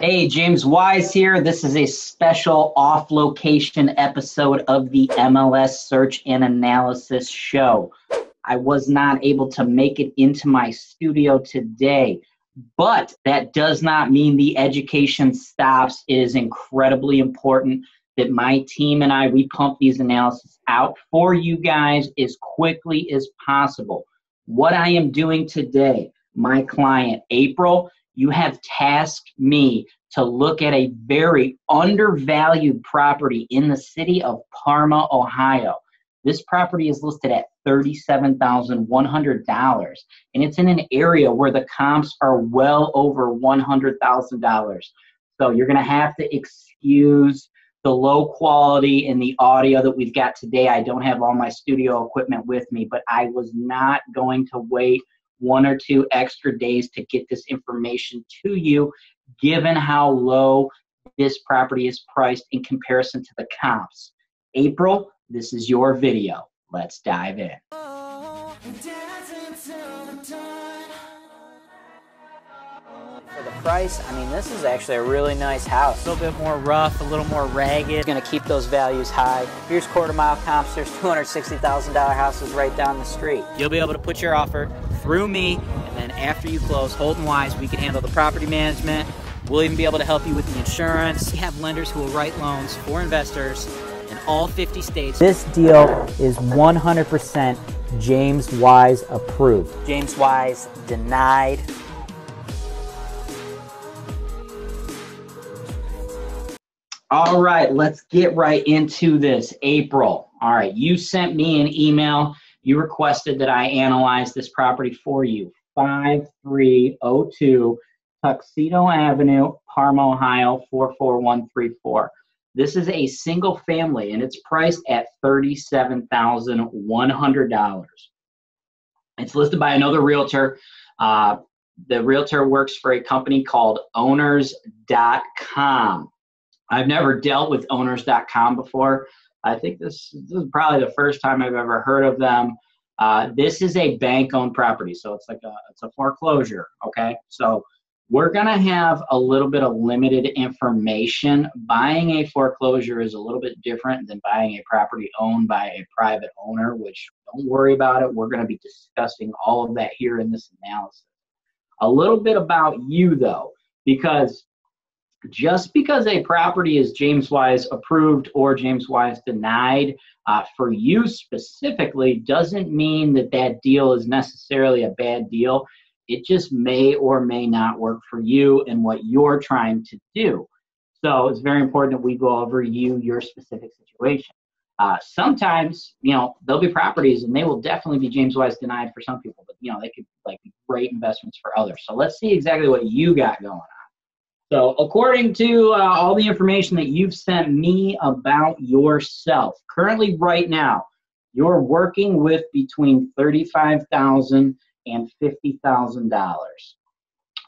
Hey, James Wise here. This is a special off location episode of the MLS Search and Analysis Show. I was not able to make it into my studio today, but that does not mean the education stops. It is incredibly important that my team and I we pump these analysis out for you guys as quickly as possible. What I am doing today, my client April, you have tasked me to look at a very undervalued property in the city of Parma, Ohio. This property is listed at $37,100 and it's in an area where the comps are well over $100,000. So you're going to have to excuse the low quality in the audio that we've got today. I don't have all my studio equipment with me, but I was not going to wait one or two extra days to get this information to you, given how low this property is priced in comparison to the comps. April, this is your video. Let's dive in. For the price, I mean, this is actually a really nice house. A little bit more rough, a little more ragged. It's to keep those values high. Here's quarter mile comps. There's $260,000 houses right down the street. You'll be able to put your offer through me, and then after you close, Holton Wise, we can handle the property management. We'll even be able to help you with the insurance. We have lenders who will write loans for investors in all 50 states. This deal is 100% James Wise approved. James Wise denied. All right, let's get right into this. April. All right, you sent me an email. You requested that I analyze this property for you. 5302 Tuxedo Avenue, Parma, Ohio 44134. This is a single family and it's priced at $37,100. It's listed by another realtor. Uh, the realtor works for a company called owners.com. I've never dealt with owners.com before. I think this, this is probably the first time I've ever heard of them. Uh, this is a bank-owned property, so it's like a it's a foreclosure. Okay, so we're to have a little bit of limited information. Buying a foreclosure is a little bit different than buying a property owned by a private owner, which don't worry about it. We're to be discussing all of that here in this analysis. A little bit about you, though, because just because a property is James Wise approved or James Wise denied uh, for you specifically doesn't mean that that deal is necessarily a bad deal. It just may or may not work for you and what you're trying to do. So it's very important that we go over you, your specific situation. Uh, sometimes, you know, there'll be properties and they will definitely be James Wise denied for some people, but you know, they could like be great investments for others. So let's see exactly what you got going on. So, according to uh, all the information that you've sent me about yourself, currently, right now, you're working with between thirty-five thousand and fifty thousand dollars.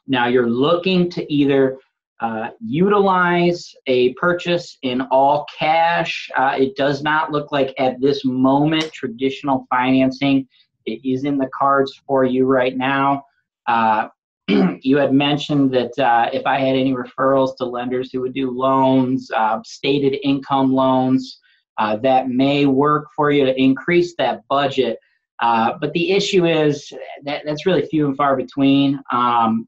Now, you're looking to either uh, utilize a purchase in all cash. Uh, it does not look like at this moment traditional financing it is in the cards for you right now. Uh, you had mentioned that uh, if I had any referrals to lenders who would do loans, uh, stated income loans, uh, that may work for you to increase that budget. Uh, but the issue is that that's really few and far between. Um,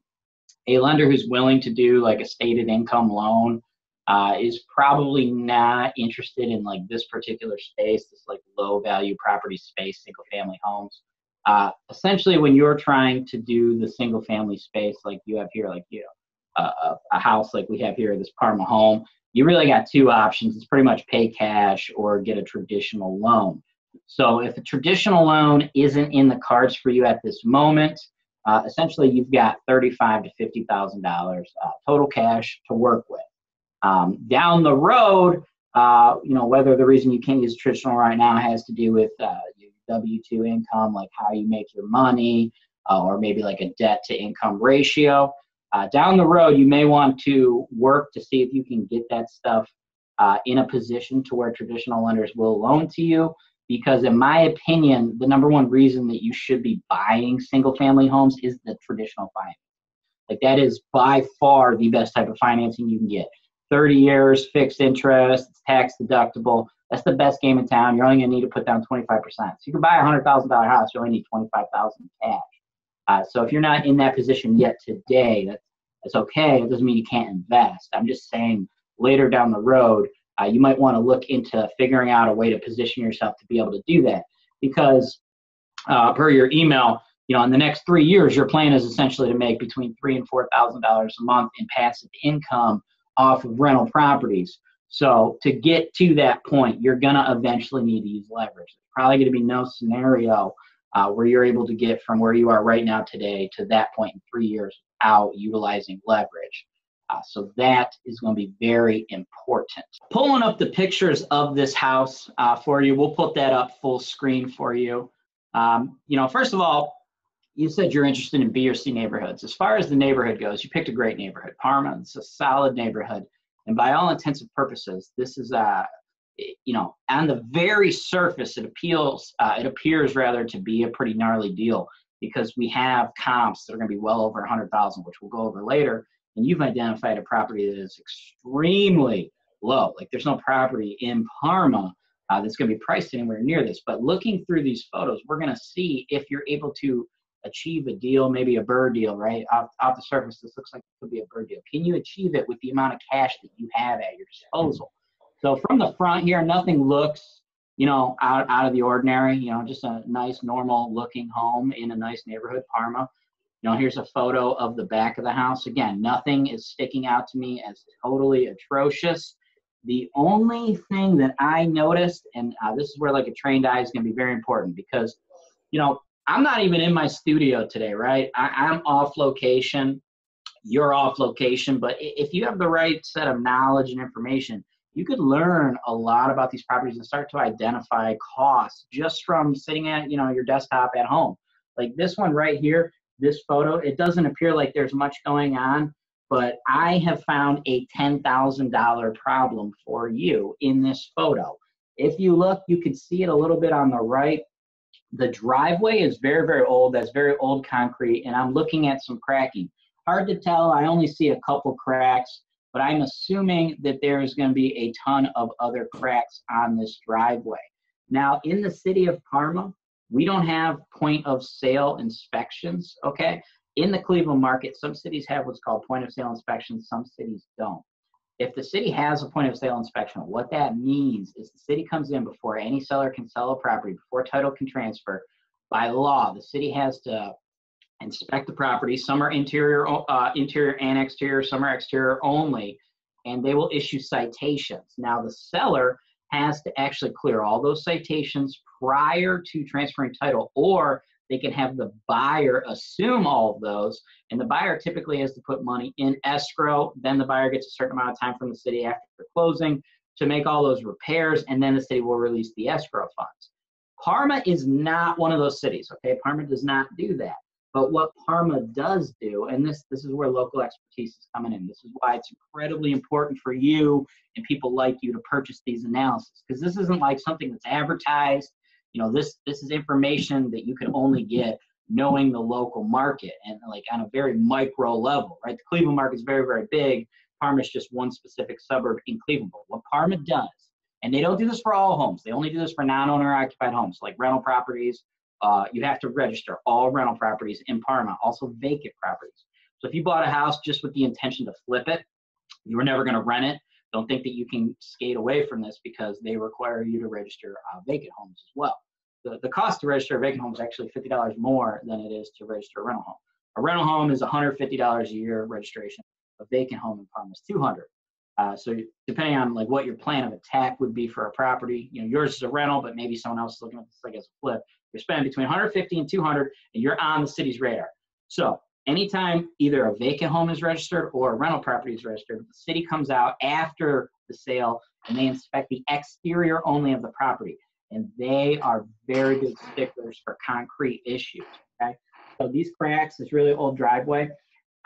a lender who's willing to do like a stated income loan uh, is probably not interested in like this particular space, this like low value property space, single family homes. Uh, essentially, when you're trying to do the single family space like you have here, like you know, uh, a house like we have here, this Parma home, you really got two options. It's pretty much pay cash or get a traditional loan. So if a traditional loan isn't in the cards for you at this moment, uh, essentially you've got thirty-five to fifty thousand dollars uh, total cash to work with. Um, down the road, uh, you know whether the reason you can't use traditional right now has to do with uh, W 2 income, like how you make your money, uh, or maybe like a debt to income ratio. Uh, down the road, you may want to work to see if you can get that stuff uh, in a position to where traditional lenders will loan to you. Because, in my opinion, the number one reason that you should be buying single family homes is the traditional finance. Like that is by far the best type of financing you can get. 30 years, fixed interest, it's tax deductible. That's the best game in town. You're only going to need to put down 25%. So you can buy a $100,000 house, you only need 25000 cash. Uh, so if you're not in that position yet today, that's, that's okay. It doesn't mean you can't invest. I'm just saying later down the road, uh, you might want to look into figuring out a way to position yourself to be able to do that. Because uh, per your email, you know, in the next three years, your plan is essentially to make between three and four thousand dollars a month in passive income off of rental properties. So to get to that point, you're gonna eventually need to use leverage. There's probably gonna be no scenario uh, where you're able to get from where you are right now today to that point in three years out utilizing leverage. Uh, so that is going to be very important. Pulling up the pictures of this house uh, for you, we'll put that up full screen for you. Um, you know, first of all, you said you're interested in B or C neighborhoods. As far as the neighborhood goes, you picked a great neighborhood. Parma, it's a solid neighborhood. And by all intents and purposes, this is a, uh, you know, on the very surface, it appeals, uh, it appears rather to be a pretty gnarly deal because we have comps that are going to be well over 100,000, which we'll go over later. And you've identified a property that is extremely low. Like there's no property in Parma uh, that's going to be priced anywhere near this. But looking through these photos, we're going to see if you're able to achieve a deal, maybe a BRRRR deal, right? Off, off the surface, this looks like it could be a BRRRR deal. Can you achieve it with the amount of cash that you have at your disposal? So from the front here, nothing looks, you know, out, out of the ordinary, you know, just a nice, normal looking home in a nice neighborhood, Parma. You know, here's a photo of the back of the house. Again, nothing is sticking out to me as totally atrocious. The only thing that I noticed, and uh, this is where like a trained eye is going to be very important because, you know, I'm not even in my studio today, right? I, I'm off location. You're off location, but if you have the right set of knowledge and information, you could learn a lot about these properties and start to identify costs just from sitting at you know your desktop at home. Like this one right here, this photo, it doesn't appear like there's much going on, but I have found a $10,000 problem for you in this photo. If you look, you can see it a little bit on the right. The driveway is very, very old. That's very old concrete, and I'm looking at some cracking. Hard to tell. I only see a couple cracks, but I'm assuming that there is going to be a ton of other cracks on this driveway. Now, in the city of Parma, we don't have point of sale inspections, okay? in the Cleveland market, some cities have what's called point of sale inspections, some cities don't. If the city has a point of sale inspection, what that means is the city comes in before any seller can sell a property, before title can transfer. By law, the city has to inspect the property. Some are interior, uh, interior and exterior, some are exterior only, and they will issue citations. Now, the seller has to actually clear all those citations prior to transferring title, or they can have the buyer assume all of those, and the buyer typically has to put money in escrow. Then the buyer gets a certain amount of time from the city after closing to make all those repairs, and then the city will release the escrow funds. Parma is not one of those cities, okay? Parma does not do that. But what Parma does do, and this, this is where local expertise is coming in, this is why it's incredibly important for you and people like you to purchase these analyses, because this isn't like something that's advertised you know this this is information that you can only get knowing the local market and like on a very micro level right? The cleveland market is very very big. Parma is just one specific suburb in cleveland. But what parma does and they don't do this for all homes. They only do this for non-owner occupied homes like rental properties. Uh, you have to register all rental properties in parma also vacant properties. So if you bought a house just with the intention to flip it you were never going to rent it don't think that you can skate away from this because they require you to register uh, vacant homes as well. The, the cost to register a vacant home is actually $50 more than it is to register a rental home. A rental home is $150 a year registration. A vacant home in Parma is 200. Uh, so depending on like what your plan of attack would be for a property, you know, yours is a rental, but maybe someone else is looking at this like as a flip. You're spending between 150 and 200, and you're on the city's radar. So anytime either a vacant home is registered or a rental property is registered, the city comes out after the sale and they inspect the exterior only of the property. And they are very good sticklers for concrete issues. Okay. So these cracks, this really old driveway,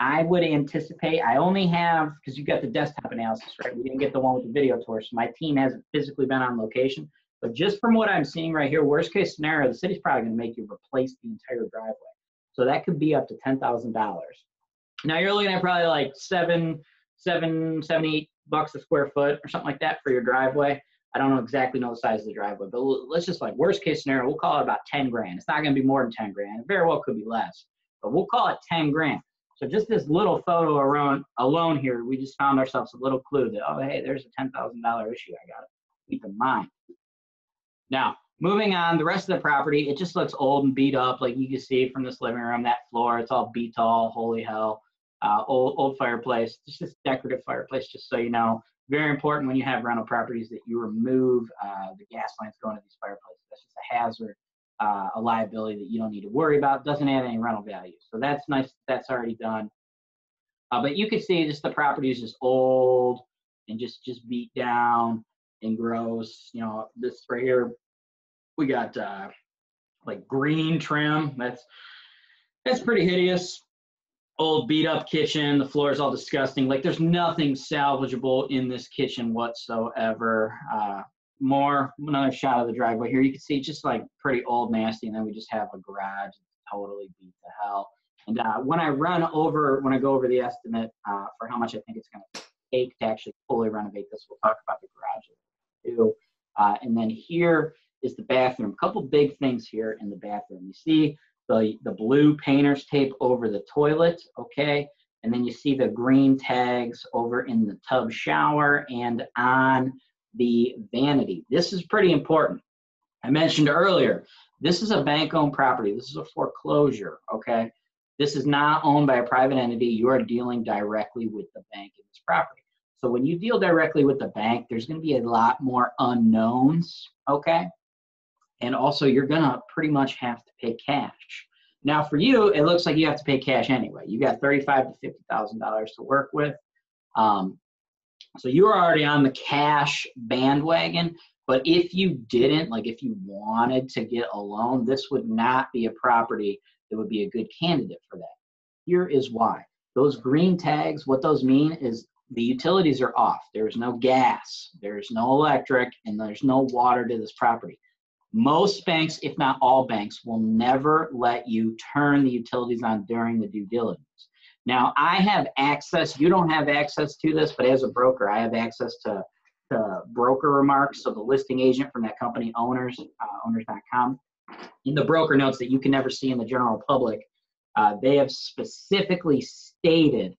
I would anticipate, I only have, because you got the desktop analysis, right? We didn't get the one with the video tour, so my team hasn't physically been on location. But just from what I'm seeing right here, worst case scenario, the city's probably going to make you replace the entire driveway. So that could be up to $10,000. Now you're looking at probably like seven, seven, seven, eight bucks a square foot or something like that for your driveway. I don't know exactly know the size of the driveway, but let's just like worst case scenario, we'll call it about 10 grand. It's not going to be more than 10 grand. It very well could be less, but we'll call it 10 grand. So just this little photo around alone here, we just found ourselves a little clue that, oh, hey, there's a $10,000 issue I got to keep in mind. Now, moving on, the rest of the property, it just looks old and beat up. Like you can see from this living room, that floor, it's all beat tall, holy hell. Uh, old, old fireplace, just this decorative fireplace, just so you know. Very important when you have rental properties that you remove uh, the gas lines going to these fireplaces. That's just a hazard, uh, a liability that you don't need to worry about. Doesn't add any rental value. So that's nice. That's already done. Uh, but you can see just the property is just old and just just beat down and gross. You know, this right here, we got uh, like green trim. That's that's pretty hideous. Old beat up kitchen. The floor is all disgusting. Like there's nothing salvageable in this kitchen whatsoever. Uh, more another shot of the driveway here. You can see just like pretty old, nasty, and then we just have a garage totally beat to hell. And uh, when I run over, when I go over the estimate uh, for how much I think it's going to take to actually fully renovate this, we'll talk about the garage too. Uh, and then here is the bathroom. A couple big things here in the bathroom. You see the, the blue painter's tape over the toilet, okay? And then you see the green tags over in the tub shower and on the vanity. This is pretty important. I mentioned earlier, this is a bank-owned property. This is a foreclosure, okay? This is not owned by a private entity. You are dealing directly with the bank in this property. So when you deal directly with the bank, there's going to be a lot more unknowns, okay? And also, you're to pretty much have to pay cash. Now, for you, it looks like you have to pay cash anyway. You got thirty-five to fifty thousand dollars to work with, um, so you are already on the cash bandwagon. But if you didn't, like if you wanted to get a loan, this would not be a property that would be a good candidate for that. Here is why. Those green tags, what those mean is the utilities are off. There's no gas, there's no electric, and there's no water to this property. Most banks, if not all banks, will never let you turn the utilities on during the due diligence. Now, I have access, you don't have access to this, but as a broker, I have access to, to broker remarks. So the listing agent from that company, owners, uh, owners.com, in the broker notes that you can never see in the general public, uh, they have specifically stated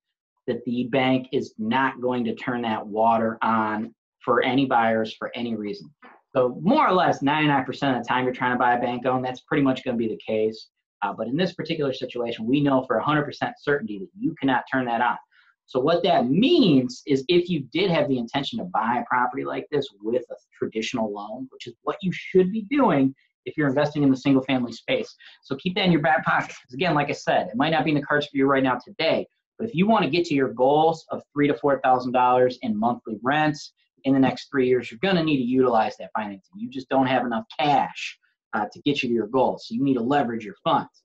that the bank is not going to turn that water on for any buyers for any reason. So more or less 99% of the time you're trying to buy a bank owned, that's pretty much going to be the case. Uh, but in this particular situation, we know for 100% certainty that you cannot turn that on. So what that means is if you did have the intention to buy a property like this with a traditional loan, which is what you should be doing if you're investing in the single family space. So keep that in your back pocket. Because again, like I said, it might not be in the cards for you right now today, but if you want to get to your goals of three to four thousand dollars in monthly rents in the next three years, you're going to need to utilize that financing. You just don't have enough cash uh, to get you to your goals, so you need to leverage your funds.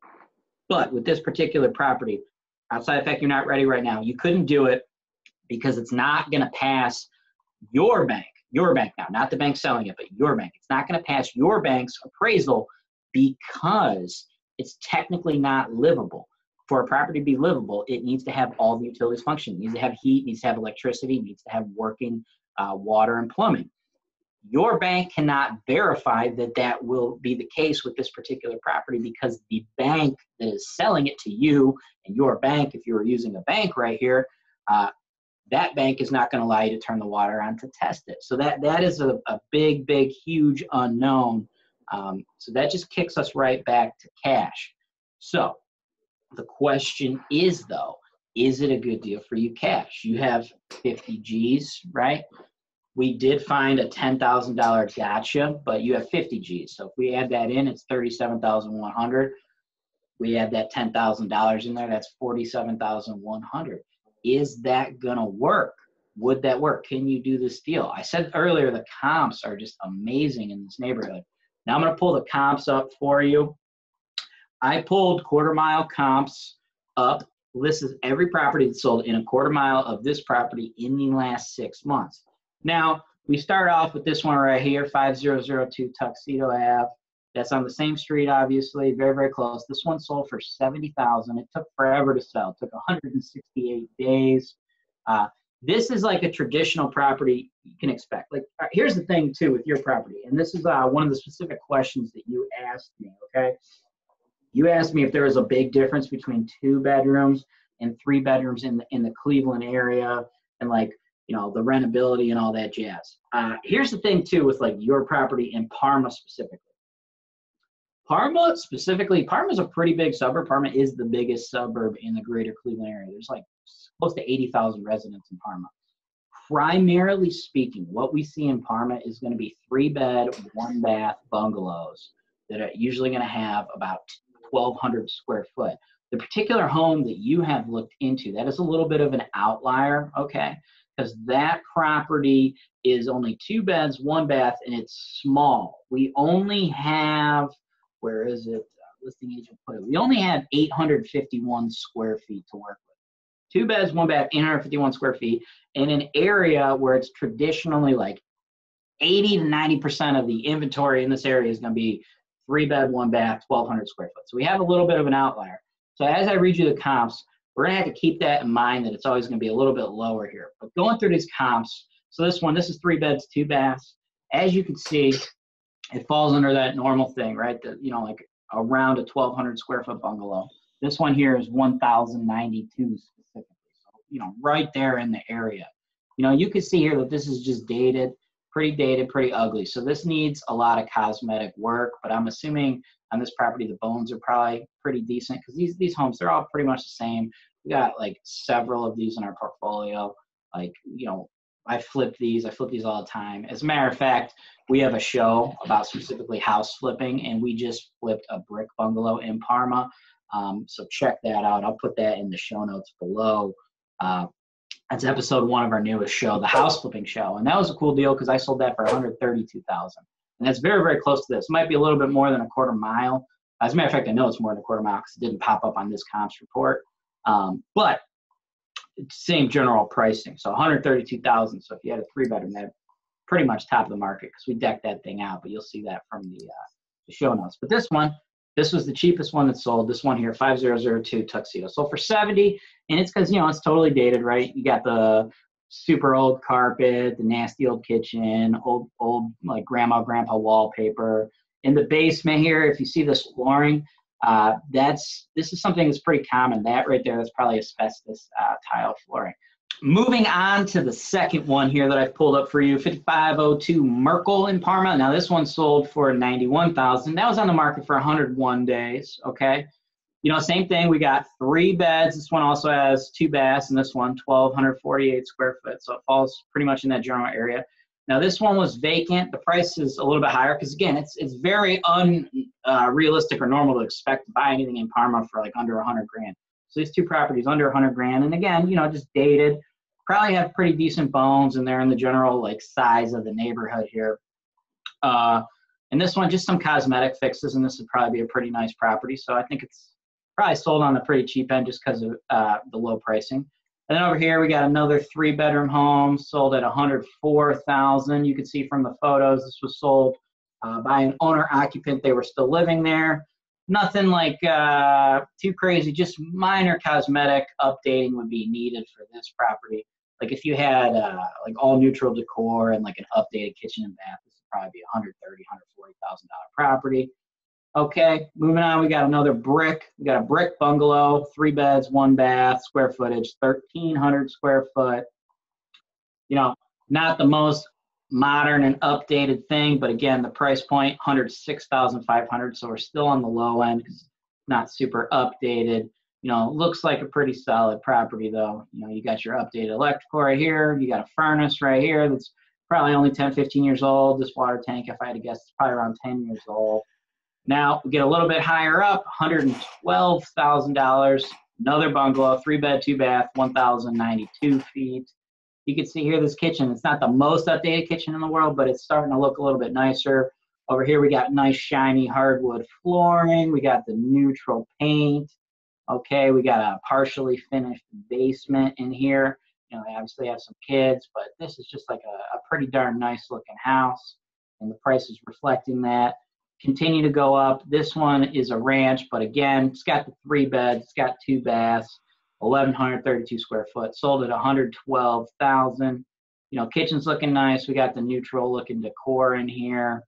But with this particular property, outside the fact you're not ready right now, you couldn't do it because it's not going to pass your bank, your bank now, not the bank selling it, but your bank. It's not going to pass your bank's appraisal because it's technically not livable for a property to be livable, it needs to have all the utilities function. It needs to have heat, needs to have electricity, needs to have working uh, water and plumbing. Your bank cannot verify that that will be the case with this particular property because the bank that is selling it to you and your bank, if you were using a bank right here, uh, that bank is not going to allow you to turn the water on to test it. So that that is a, a big, big, huge unknown. Um, so that just kicks us right back to cash. So the question is, though, is it a good deal for you cash? You have 50 G's, right? We did find a $10,000 gotcha, but you have 50 G's. So if we add that in, it's 37,100. We add that $10,000 in there, that's 47,100. Is that to work? Would that work? Can you do this deal? I said earlier the comps are just amazing in this neighborhood. Now I'm to pull the comps up for you. I pulled quarter mile comps up. This is every property that's sold in a quarter mile of this property in the last six months. Now, we start off with this one right here, 5002 Tuxedo Ave. That's on the same street, obviously, very, very close. This one sold for 70000 It took forever to sell. It took 168 days. Uh, this is like a traditional property you can expect. Like, here's the thing, too, with your property, and this is uh, one of the specific questions that you asked me, okay? You asked me if there was a big difference between two bedrooms and three bedrooms in the, in the Cleveland area and like, you know, the rentability and all that jazz. Uh, here's the thing, too, with like your property in Parma specifically Parma specifically, Parma is a pretty big suburb. Parma is the biggest suburb in the greater Cleveland area. There's like close to 80,000 residents in Parma. Primarily speaking, what we see in Parma is going to be three bed, one bath bungalows that are usually going to have about 1,200 square foot. The particular home that you have looked into, that is a little bit of an outlier, okay? Because that property is only two beds, one bath, and it's small. We only have where is it? Listing agent put it. We only have 851 square feet to work with. Two beds, one bath, 851 square feet in an area where it's traditionally like 80 to 90% of the inventory in this area is going to be three bed, one bath, 1,200 square foot. So we have a little bit of an outlier. So as I read you the comps, we're going to have to keep that in mind that it's always going to be a little bit lower here. But going through these comps, so this one, this is three beds, two baths. As you can see, it falls under that normal thing, right? That you know, like around a 1,200 square foot bungalow. This one here is 1,092 specifically, so you know, right there in the area. You know, you can see here that this is just dated, pretty dated, pretty ugly. So this needs a lot of cosmetic work, but I'm assuming on this property the bones are probably pretty decent because these these homes they're all pretty much the same. We got like several of these in our portfolio. Like you know, I flip these. I flip these all the time. As a matter of fact, we have a show about specifically house flipping, and we just flipped a brick bungalow in Parma. Um, so check that out. I'll put that in the show notes below. Uh, that's episode one of our newest show, the house flipping show, and that was a cool deal because I sold that for 132,000, and that's very very close to this. It might be a little bit more than a quarter mile. As a matter of fact, I know it's more than a quarter mile because it didn't pop up on this comps report. Um, but same general pricing. So 132,000. So if you had a three bedroom, that pretty much top of the market because we decked that thing out. But you'll see that from the, uh, the show notes. But this one, this was the cheapest one that sold. This one here, 5002 Tuxedo. So for 70, and it's because you know it's totally dated, right? You got the super old carpet, the nasty old kitchen, old old like grandma grandpa wallpaper. In the basement here, if you see this flooring, uh, that's this is something that's pretty common. That right there, that's probably asbestos uh, tile flooring. Moving on to the second one here that I've pulled up for you, 5502 Merkel in Parma. Now this one sold for 91,000. That was on the market for 101 days. Okay, you know same thing. We got three beds. This one also has two baths, and this one 1,248 square foot. So it falls pretty much in that general area. Now this one was vacant. The price is a little bit higher because again, it's it's very unrealistic uh, or normal to expect to buy anything in Parma for like under a hundred grand. So these two properties under a hundred grand, and again, you know, just dated. Probably have pretty decent bones, and they're in the general like size of the neighborhood here. Uh, and this one, just some cosmetic fixes, and this would probably be a pretty nice property. So I think it's probably sold on the pretty cheap end just because of uh, the low pricing. And then over here we got another three bedroom home sold at 104,000. You can see from the photos this was sold uh, by an owner occupant. They were still living there. Nothing like uh, too crazy, just minor cosmetic updating would be needed for this property. Like if you had uh, like all neutral decor and like an updated kitchen and bath, this would probably be 130, 140,000 dollar property. Okay, moving on, we got another brick. We got a brick bungalow, three beds, one bath, square footage, 1,300 square foot. You know, not the most modern and updated thing, but again, the price point, 106,500. So we're still on the low end because not super updated. You know, looks like a pretty solid property though. You know, you got your updated electrical right here. You got a furnace right here that's probably only 10, 15 years old. This water tank, if I had to guess, it's probably around 10 years old. Now we get a little bit higher up, $112,000. Another bungalow, three bed, two bath, 1,092 feet. You can see here this kitchen. It's not the most updated kitchen in the world, but it's starting to look a little bit nicer. Over here we got nice shiny hardwood flooring. We got the neutral paint. Okay, we got a partially finished basement in here. You know, they obviously have some kids, but this is just like a, a pretty darn nice looking house, and the price is reflecting that. continue to go up. This one is a ranch, but again, it's got the three beds, it's got two baths, 1,132 square foot, sold at 112,000. You know, kitchen's looking nice. We got the neutral looking decor in here.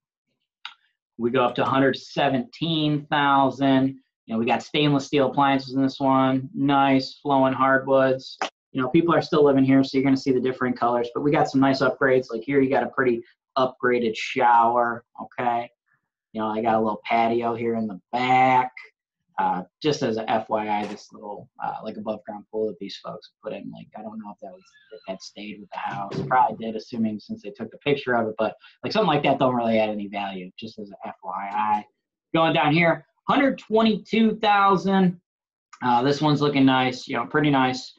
We go up to 117,000. You know, we got stainless steel appliances in this one. Nice flowing hardwoods. You know, people are still living here, so you're going to see the different colors. But we got some nice upgrades. Like here, you got a pretty upgraded shower. Okay. You know, I got a little patio here in the back. Uh, just as a FYI, this little uh, like above ground pool that these folks put in, like I don't know if that was if that stayed with the house. Probably did, assuming since they took the picture of it. But like something like that don't really add any value. Just as a FYI. Going down here, 122,000. Uh, this one's looking nice. You know, pretty nice.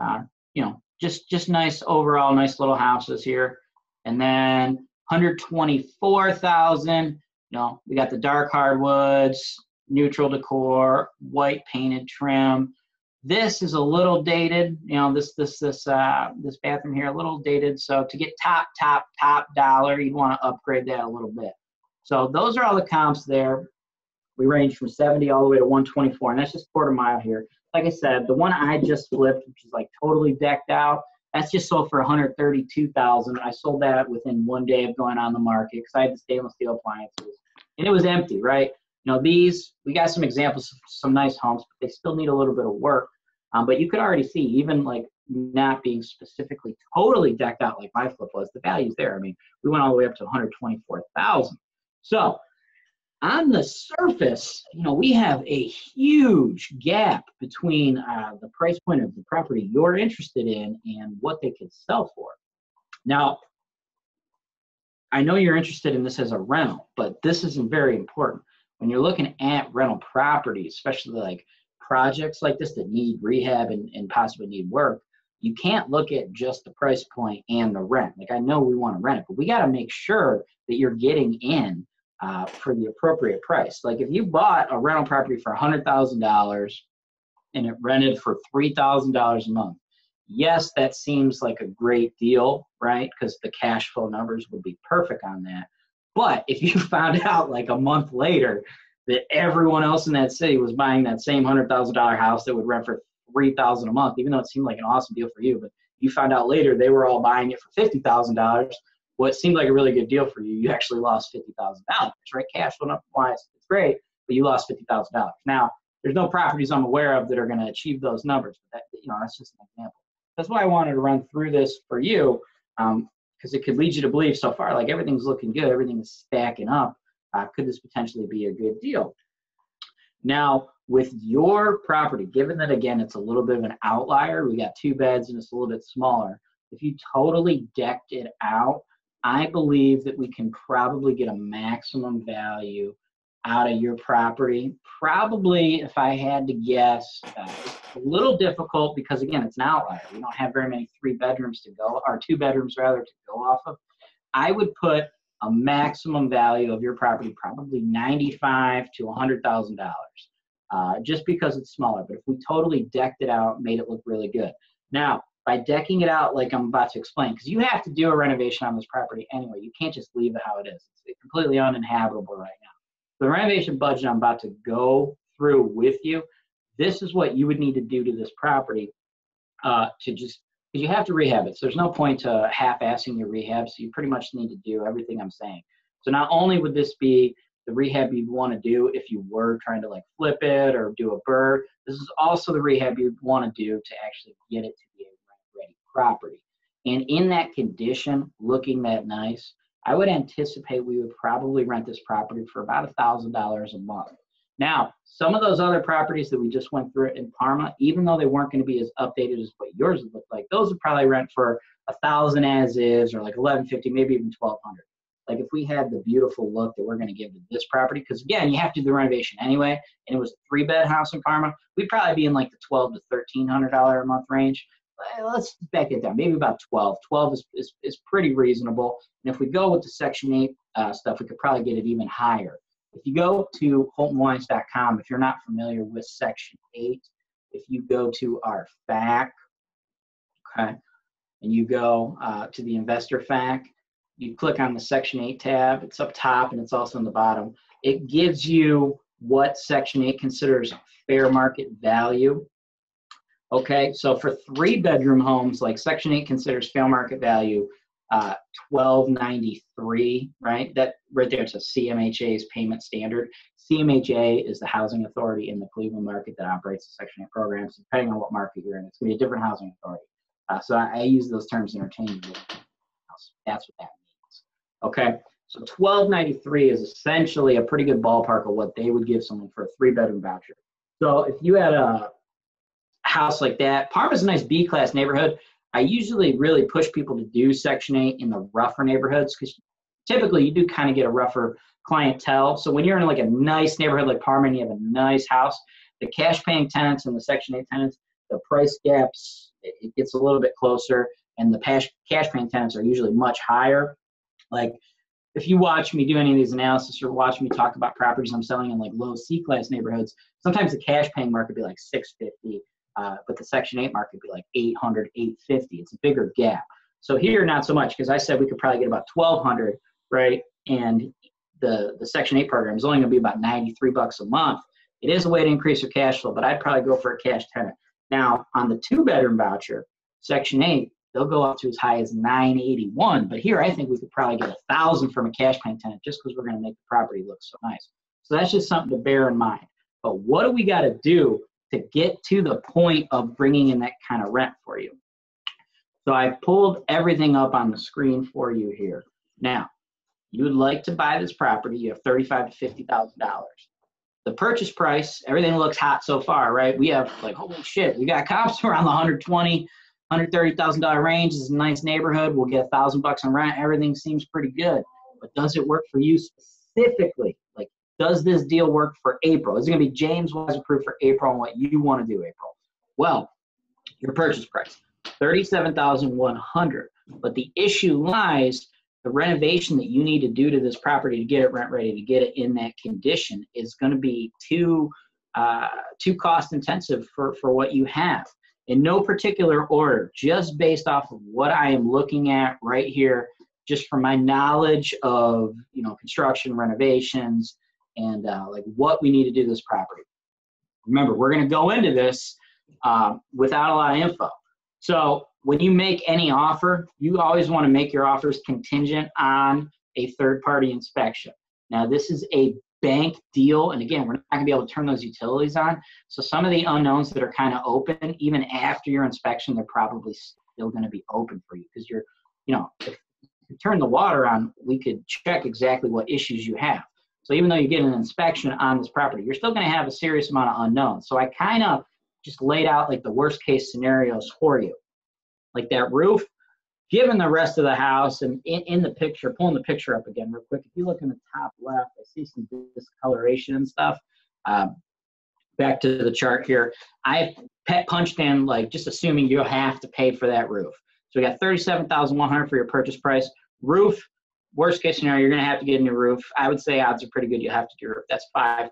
Uh, you know, just just nice overall, nice little houses here. And then 124,000 you know, we got the dark hardwoods, neutral decor, white painted trim. This is a little dated, you know, this this this uh this bathroom here a little dated. So to get top top top dollar, you'd want to upgrade that a little bit. So those are all the comps there. We range from 70 all the way to 124, and that's just quarter mile here. Like I said, the one I just flipped, which is like totally decked out, that's just sold for 132,000. I sold that within one day of going on the market because I had the stainless steel appliances and it was empty, right? You know, these, we got some examples of some nice homes, but they still need a little bit of work. Um, but you could already see, even like not being specifically totally decked out like my flip was, the value's there. I mean, we went all the way up to 124,000. So on the surface, you know, we have a huge gap between uh, the price point of the property you're interested in and what they could sell for. Now, I know you're interested in this as a rental, but this isn't very important. When you're looking at rental properties, especially like projects like this that need rehab and, and possibly need work, you can't look at just the price point and the rent. Like I know we want to rent it, but we got to make sure that you're getting in uh, for the appropriate price. Like if you bought a rental property for $100,000 and it rented for $3,000 a month, yes, that seems like a great deal, right? Because the cash flow numbers would be perfect on that. But if you found out like a month later that everyone else in that city was buying that same hundred thousand dollar house that would rent for 3,000 a month, even though it seemed like an awesome deal for you, but you found out later they were all buying it for fifty thousand dollars. What seemed like a really good deal for you, you actually lost fifty thousand dollars, right? Cash flow wise, it's great, but you lost fifty thousand dollars. Now, there's no properties I'm aware of that are going to achieve those numbers, but that, you know that's just an example that's why I wanted to run through this for you, because um, it could lead you to believe so far like everything's looking good, everything's stacking up. Uh, could this potentially be a good deal? Now, with your property, given that again it's a little bit of an outlier, we got two beds and it's a little bit smaller. If you totally decked it out, I believe that we can probably get a maximum value out of your property. Probably, if I had to guess, uh, a little difficult because again, it's an outlier. We don't have very many three bedrooms to go, or two bedrooms rather, to go off of. I would put a maximum value of your property probably ninety-five to a hundred thousand dollars, uh, just because it's smaller. But if we totally decked it out, made it look really good. Now, by decking it out like I'm about to explain, because you have to do a renovation on this property anyway. You can't just leave it how it is. It's completely uninhabitable right now the renovation budget I'm about to go through with you, this is what you would need to do to this property uh, to just because you have to rehab it. So there's no point to half-assing your rehab. So you pretty much need to do everything I'm saying. So not only would this be the rehab you'd want to do if you were trying to like flip it or do a BRRRR, this is also the rehab you'd want to do to actually get it to be property. And in that condition, looking that nice, I would anticipate we would probably rent this property for about a thousand dollars a month. Now, some of those other properties that we just went through in Parma, even though they weren't going to be as updated as what yours would look like, those would probably rent for a thousand as is, or like eleven fifty, maybe even twelve hundred. Like if we had the beautiful look that we're going to give to this property, because again, you have to do the renovation anyway, and it was a three bed house in Parma, we'd probably be in like the twelve to thirteen hundred dollar a month range let's back it down, maybe about 12. 12 is, is, is pretty reasonable. And if we go with the Section 8 uh, stuff, we could probably get it even higher. If you go to HoltonWise.com, if you're not familiar with Section 8, if you go to our FAQ, okay, and you go uh, to the investor FAQ, you click on the Section 8 tab. It's up top and it's also in the bottom. it gives you what Section 8 considers fair market value. Okay, so for three bedroom homes, like Section 8 considers fair market value uh, 1293, right? That right there, it's a CMHA's payment standard. CMHA is the housing authority in the Cleveland market that operates the Section 8 programs. Depending on what market you're in, it's going to be a different housing authority. Uh, so I, I, use those terms interchangeably. That's what that means. Okay, so 1293 is essentially a pretty good ballpark of what they would give someone for a three bedroom voucher. So if you had a house like that, Parma's a nice B class neighborhood. I usually really push people to do Section 8 in the rougher neighborhoods because typically you do kind of get a rougher clientele. So when you're in like a nice neighborhood like Parma and you have a nice house, the cash paying tenants and the Section 8 tenants, the price gaps, it gets a little bit closer and the cash, cash paying tenants are usually much higher. Like if you watch me do any of these analysis or watch me talk about properties I'm selling in like low C class neighborhoods, sometimes the cash paying market be like 650 uh, but the Section 8 market would be like 800, 850. It's a bigger gap. So here, not so much, because I said we could probably get about 1200 right? And the, the Section 8 program is only going to be about 93 bucks a month. It is a way to increase your cash flow, but I'd probably go for a cash tenant. Now, on the two bedroom voucher, Section 8, they'll go up to as high as 981. But here, I think we could probably get a thousand from a cash paying tenant just because we're going to make the property look so nice. So that's just something to bear in mind. But what do we got to do to get to the point of bringing in that kind of rent for you. So I've pulled everything up on the screen for you here. Now, you would like to buy this property, you have thirty-five to fifty thousand dollars. The purchase price, everything looks hot so far, right? We have like, holy shit, we got comps around the 120, 130,000 dollar range. This is a nice neighborhood. We'll get a thousand bucks on rent. Everything seems pretty good. But does it work for you specifically? Does this deal work for April? Is it going to be James Wise approved for April and what you want to do April? Well, your purchase price, 37100 But the issue lies the renovation that you need to do to this property to get it rent ready, to get it in that condition is going to be too uh, too cost intensive for, for what you have. In no particular order, just based off of what I am looking at right here, just from my knowledge of you know construction renovations and uh, like what we need to do this property. Remember, we're going to go into this uh, without a lot of info. So when you make any offer, you always want to make your offers contingent on a third-party inspection. Now, this is a bank deal, and again, we're not going to be able to turn those utilities on. So some of the unknowns that are kind of open, even after your inspection, they're probably still going to be open for you because you're, you know, if you turn the water on, we could check exactly what issues you have. So even though you get an inspection on this property, you're still going to have a serious amount of unknowns. So I kind of just laid out like the worst case scenarios for you. Like that roof, given the rest of the house and in, in the picture, pulling the picture up again real quick. If you look in the top left, I see some discoloration and stuff. Um, back to the chart here. I pet punched in like just assuming you'll have to pay for that roof. So we got 37,100 for your purchase price. Roof, worst case scenario, you're going to have to get a new roof. I would say odds are pretty good you'll have to do roof. That's 5000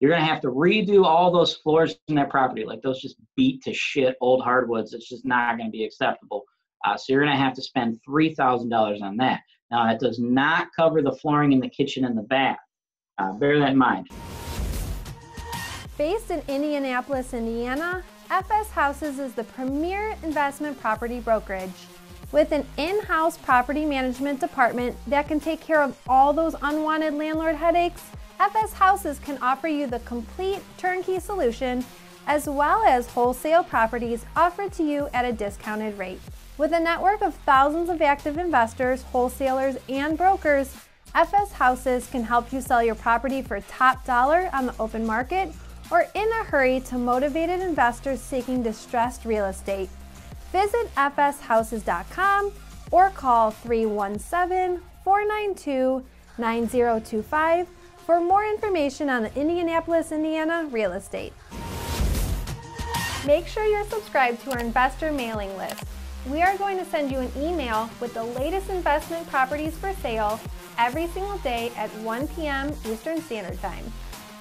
You're going to have to redo all those floors in that property, like those just beat to shit old hardwoods. It's just not going to be acceptable. Uh, so you're going to have to spend $3,000 on that. Now, that does not cover the flooring in the kitchen and the bath. Uh, bear that in mind. Based in Indianapolis, Indiana, FS Houses is the premier investment property brokerage. With an in-house property management department that can take care of all those unwanted landlord headaches, FS Houses can offer you the complete turnkey solution as well as wholesale properties offered to you at a discounted rate. With a network of thousands of active investors, wholesalers, and brokers, FS Houses can help you sell your property for top dollar on the open market or in a hurry to motivated investors seeking distressed real estate. Visit fshouses.com or call 317 492 9025 for more information on the Indianapolis, Indiana real estate. Make sure you're subscribed to our investor mailing list. We are going to send you an email with the latest investment properties for sale every single day at 1 p.m. Eastern Standard Time.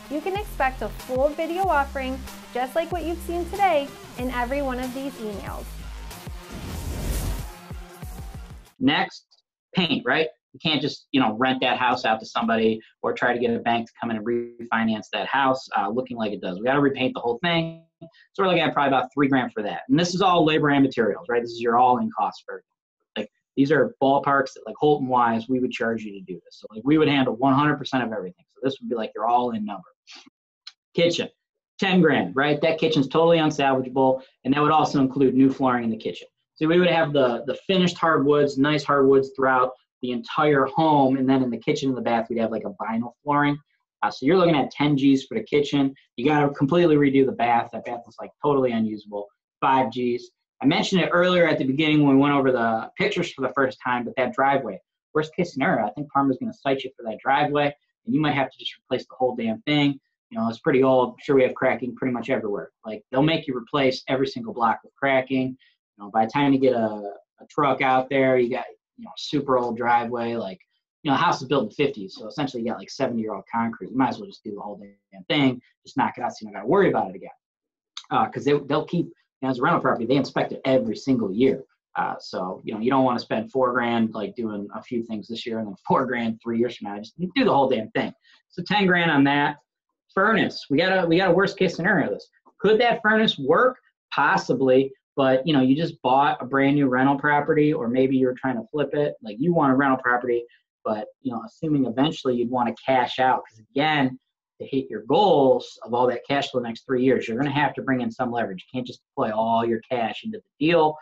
You can expect a full video offering just like what you've seen today in every one of these emails. Next, paint, right? You can't just you know rent that house out to somebody or try to get a bank to come in and refinance that house uh, looking like it does. We got to repaint the whole thing. So we're looking at probably about three grand for that. And this is all labor and materials, right? This is your all-in cost for like these are ballparks that like Holton Wise we would charge you to do this. So like we would handle 100% of everything. So this would be like your all-in number. Kitchen, 10 grand, right? That kitchen's totally unsalvageable, and that would also include new flooring in the kitchen. So we would have the the finished hardwoods, nice hardwoods throughout the entire home, and then in the kitchen and the bath we'd have like a vinyl flooring. Uh, so you're looking at 10 G's for the kitchen. You got to completely redo the bath. That bath is like totally unusable. Five G's. I mentioned it earlier at the beginning when we went over the pictures for the first time, but that driveway. Worst case scenario, I think Parma's going to cite you for that driveway, and you might have to just replace the whole damn thing. You know, it's pretty old. I'm sure we have cracking pretty much everywhere. Like they'll make you replace every single block with cracking. Know, by the time you get a, a truck out there, you got you know super old driveway. Like you know, the house is built in the 50s, so essentially you got like 70 year old concrete. You might as well just do the whole damn thing, just knock it out, so you don't got to worry about it again. Because uh, they they'll keep you know, as a rental property, they inspect it every single year. Uh, so you know you don't want to spend four grand like doing a few things this year and then four grand three years from now. Just do the whole damn thing. So ten grand on that furnace. We got a we got a worst case scenario. This could that furnace work? Possibly, but you know you just bought a brand new rental property, or maybe you're trying to flip it. Like you want a rental property, but you know assuming eventually you'd want to cash out because again to hit your goals of all that cash for the next three years, you're going to have to bring in some leverage. You can't just deploy all your cash into the deal.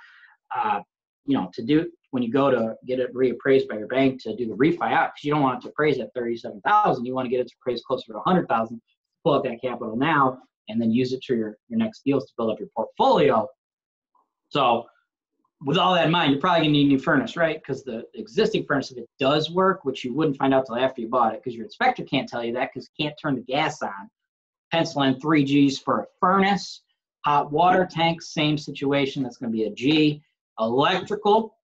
Uh, you know, to do when you go to get it reappraised by your bank to do the refi out, because you don't want it to appraise at thirty-seven thousand. You want to get it to appraise closer to a hundred thousand pull out that capital now and then use it to your, your next deals to build up your portfolio. So with all that in mind, you're probably gonna need a new furnace, right? Because the existing furnace, if it does work, which you wouldn't find out till after you bought it, because your inspector can't tell you that because you can't turn the gas on. Pencil in three G's for a furnace. Hot water tank, same situation. That's gonna be a G. Electrical,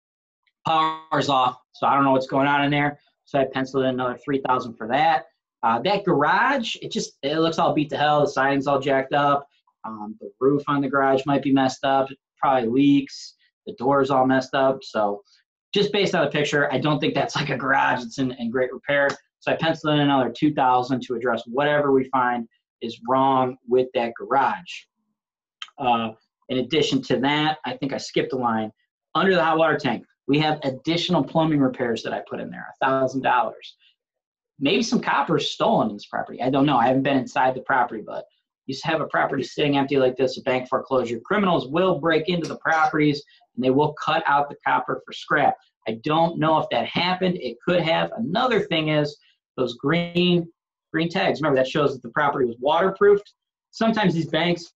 power's off. So I don't know what's going on in there. So I penciled in another 3000 for that. Uh, that garage, it just it looks all beat to hell. The siding's all jacked up. Um, the roof on the garage might be messed up. Probably leaks. The door's all messed up. So just based on the picture, I don't think that's like a garage. It's in, in great repair. So I penciled in another 2000 to address whatever we find is wrong with that garage. Uh, in addition to that, I think I skipped a line. Under the hot water tank, we have additional plumbing repairs that I put in there, $1,000 maybe some copper stolen in this property. I don't know. I haven't been inside the property, but you have a property sitting empty like this, a bank foreclosure. Criminals will break into the properties and they will cut out the copper for scrap. I don't know if that happened. It could have. Another thing is those green green tags. Remember that shows that the property was waterproofed. Sometimes these banks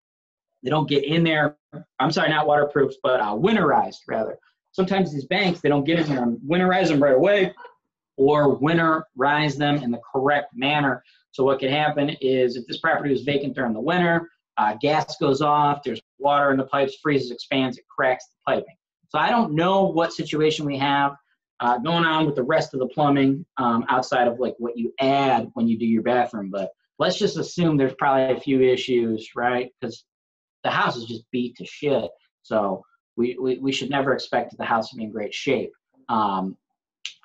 they don't get in there. I'm sorry, not waterproofed, but uh, winterized rather. Sometimes these banks they don't get in there and winterize them right away or winterize them in the correct manner. So what could happen is if this property was vacant during the winter, uh, gas goes off, there's water in the pipes, freezes, expands, it cracks the piping. So I don't know what situation we have uh, going on with the rest of the plumbing um, outside of like what you add when you do your bathroom, but let's just assume there's probably a few issues, right? Because the house is just beat to shit. So we, we, we should never expect the house to be in great shape. Um,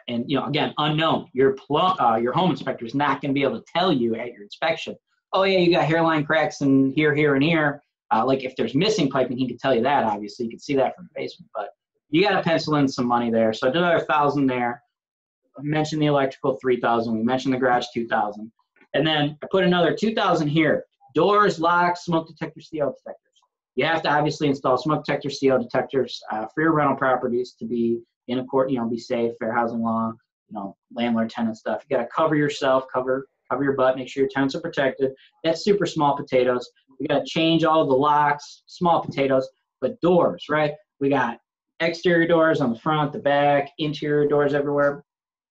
and you know again unknown. Your pl- uh, your home inspector is not going to be able to tell you at your inspection oh yeah you got hairline cracks and here here and here. Uh, like if there's missing piping he can tell you that obviously. You can see that from the basement but you got to pencil in some money there. So i did another thousand there. I mentioned the electrical 3000 we mentioned the garage 2000 and then i put another 2000 here. Doors locks smoke detectors co detectors. You have to obviously install smoke detectors co detectors uh, for your rental properties to be in a court, you know, be safe, fair housing law, you know, landlord tenant stuff. You got to cover yourself, cover cover your butt, make sure your tenants are protected. That's super small potatoes. We got to change all the locks, small potatoes, but doors, right? We got exterior doors on the front, the back, interior doors everywhere.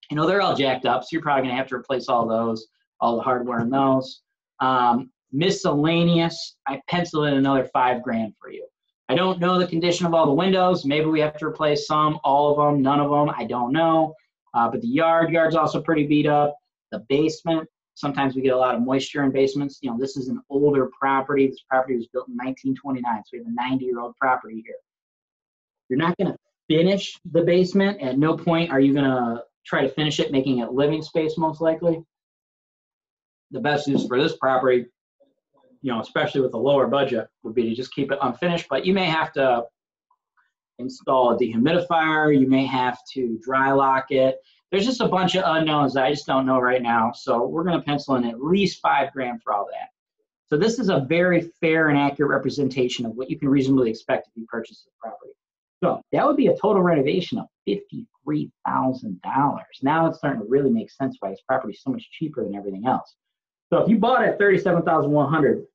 You know, they're all jacked up, so you're probably going to have to replace all those, all the hardware in those. Um, miscellaneous, I penciled in another five grand for you. I don't know the condition of all the windows. Maybe we have to replace some, all of them, none of them. I don't know. Uh, but the yard, yard's also pretty beat up. The basement, sometimes we get a lot of moisture in basements. You know, this is an older property. This property was built in 1929, so we have a 90 year old property here. You're not going to finish the basement. At no point are you going to try to finish it, making it living space most likely. The best use for this property, you know, especially with a lower budget, would be to just keep it unfinished. But you may have to install a dehumidifier. You may have to dry lock it. There's just a bunch of unknowns that I just don't know right now. So we're going to pencil in at least five grand for all that. So this is a very fair and accurate representation of what you can reasonably expect if you purchase this property. So that would be a total renovation of fifty-three thousand dollars. Now it's starting to really make sense why this property is so much cheaper than everything else. So if you bought it at thirty-seven thousand one hundred,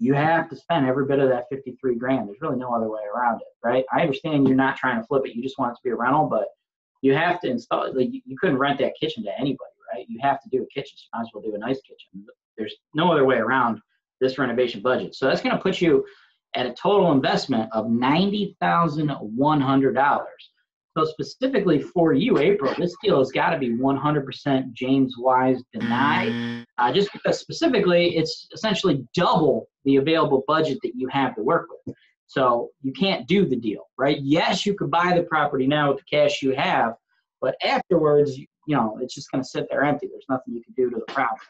you have to spend every bit of that 53 grand. There's really no other way around it, right? I understand you're not trying to flip it. You just want it to be a rental, but you have to install it. Like you couldn't rent that kitchen to anybody, right? You have to do a kitchen. So you might as well do a nice kitchen. There's no other way around this renovation budget. So that's going to put you at a total investment of $90,100. So specifically for you, April, this deal has got to be 100% James Wise denied, uh, just because specifically it's essentially double the available budget that you have to work with. So you can't do the deal, right? Yes, you could buy the property now with the cash you have, but afterwards, you know, it's just going to sit there empty. There's nothing you can do to the property.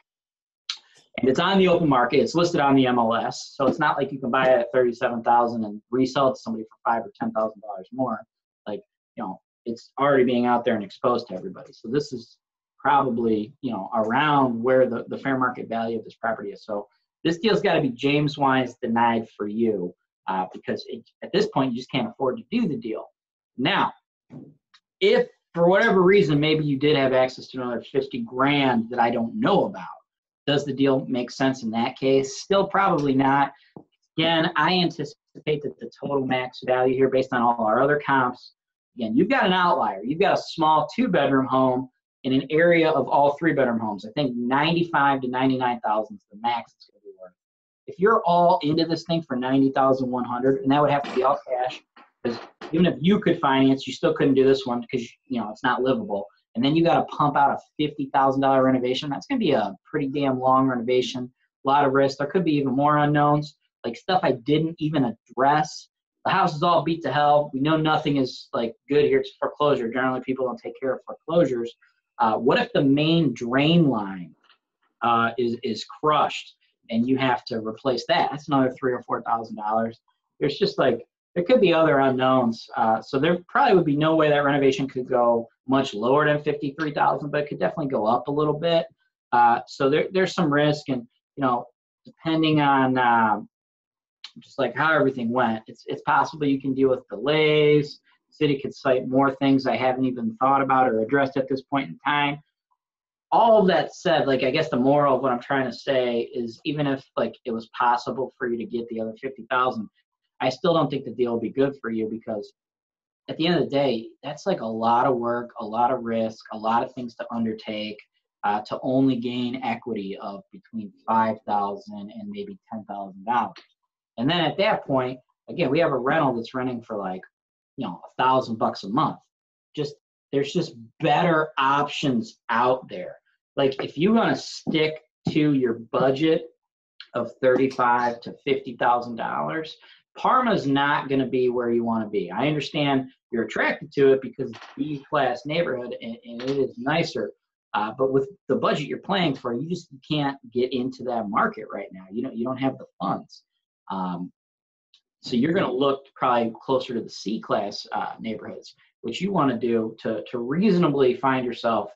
And it's on the open market. It's listed on the MLS, so it's not like you can buy it at thirty-seven thousand and resell it to somebody for five or ten thousand dollars more. Like you know, it's already being out there and exposed to everybody. So this is probably you know around where the, the fair market value of this property is. So this deal's got to be James Wise denied for you uh, because it, at this point you just can't afford to do the deal. Now, if for whatever reason maybe you did have access to another 50 grand that I don't know about, does the deal make sense in that case? Still probably not. Again, I anticipate that the total max value here based on all our other comps, again, you've got an outlier. You've got a small two bedroom home in an area of all three bedroom homes. I think 95 to 99,000 is the max it's going to be worth. If you're all into this thing for 90,100, and that would have to be all cash, because even if you could finance, you still couldn't do this one because you know it's not livable. And then you got to pump out a fifty thousand dollar renovation. That's going to be a pretty damn long renovation. A lot of risk. There could be even more unknowns, like stuff I didn't even address. The house is all beat to hell. We know nothing is like good here. It's foreclosure. Generally, people don't take care of foreclosures. Uh, what if the main drain line uh, is is crushed and you have to replace that? That's another three or four thousand dollars. There's just like there could be other unknowns. Uh, so there probably would be no way that renovation could go much lower than fifty-three thousand, but it could definitely go up a little bit. Uh, so there, there's some risk, and you know, depending on um, just like how everything went, it's it's possible you can deal with delays. City could cite more things I haven't even thought about or addressed at this point in time. All of that said, like I guess the moral of what I'm trying to say is even if like it was possible for you to get the other fifty thousand, I still don't think the deal will be good for you because at the end of the day, that's like a lot of work, a lot of risk, a lot of things to undertake uh, to only gain equity of between five thousand and maybe ten thousand dollars. And then at that point, again, we have a rental that's running for like, you know, a thousand bucks a month. Just there's just better options out there. Like if you want to stick to your budget of thirty-five to fifty thousand dollars, Parma's not going to be where you want to be. I understand you're attracted to it because it's B class neighborhood and, and, it is nicer. Uh, but with the budget you're playing for, you just can't get into that market right now. You know, you don't have the funds. Um, so you're going to look probably closer to the C class uh, neighborhoods, which you want to do to to reasonably find yourself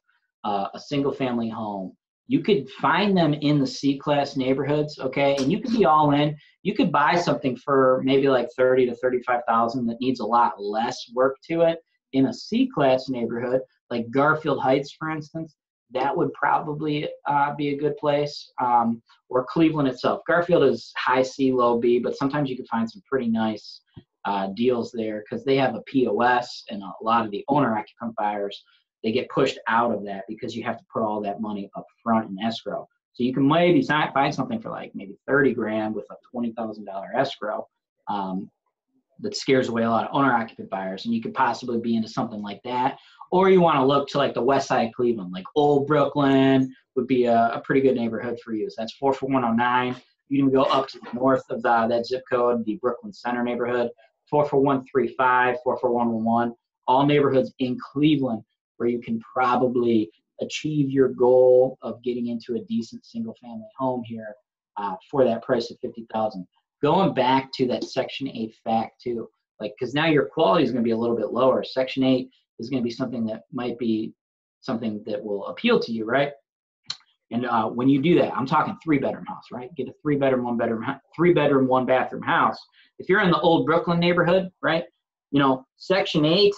uh, a single family home you could find them in the C class neighborhoods, okay, and you could be all in. You could buy something for maybe like thirty to thirty-five thousand that needs a lot less work to it in a C class neighborhood, like Garfield Heights, for instance. That would probably uh, be a good place, um, or Cleveland itself. Garfield is high C, low B, but sometimes you can find some pretty nice uh, deals there because they have a POS and a lot of the owner-occupant buyers they get pushed out of that because you have to put all that money up front in escrow. So you can maybe find something for like maybe 30 grand with a $20,000 escrow um, that scares away a lot of owner occupant buyers. And you could possibly be into something like that. Or you want to look to like the west side of Cleveland, like Old Brooklyn would be a, a pretty good neighborhood for you. So that's 44109. You can go up to the north of the, that zip code, the Brooklyn Center neighborhood, 44135, 44111, all neighborhoods in Cleveland where you can probably achieve your goal of getting into a decent single family home here uh, for that price of 50000 going back to that section 8 fact too like because now your quality is going to be a little bit lower section 8 is going to be something that might be something that will appeal to you right? And uh, when you do that i'm talking three bedroom house right? Get a three bedroom one bedroom three bedroom one bathroom house. If you're in the old brooklyn neighborhood right? You know section 8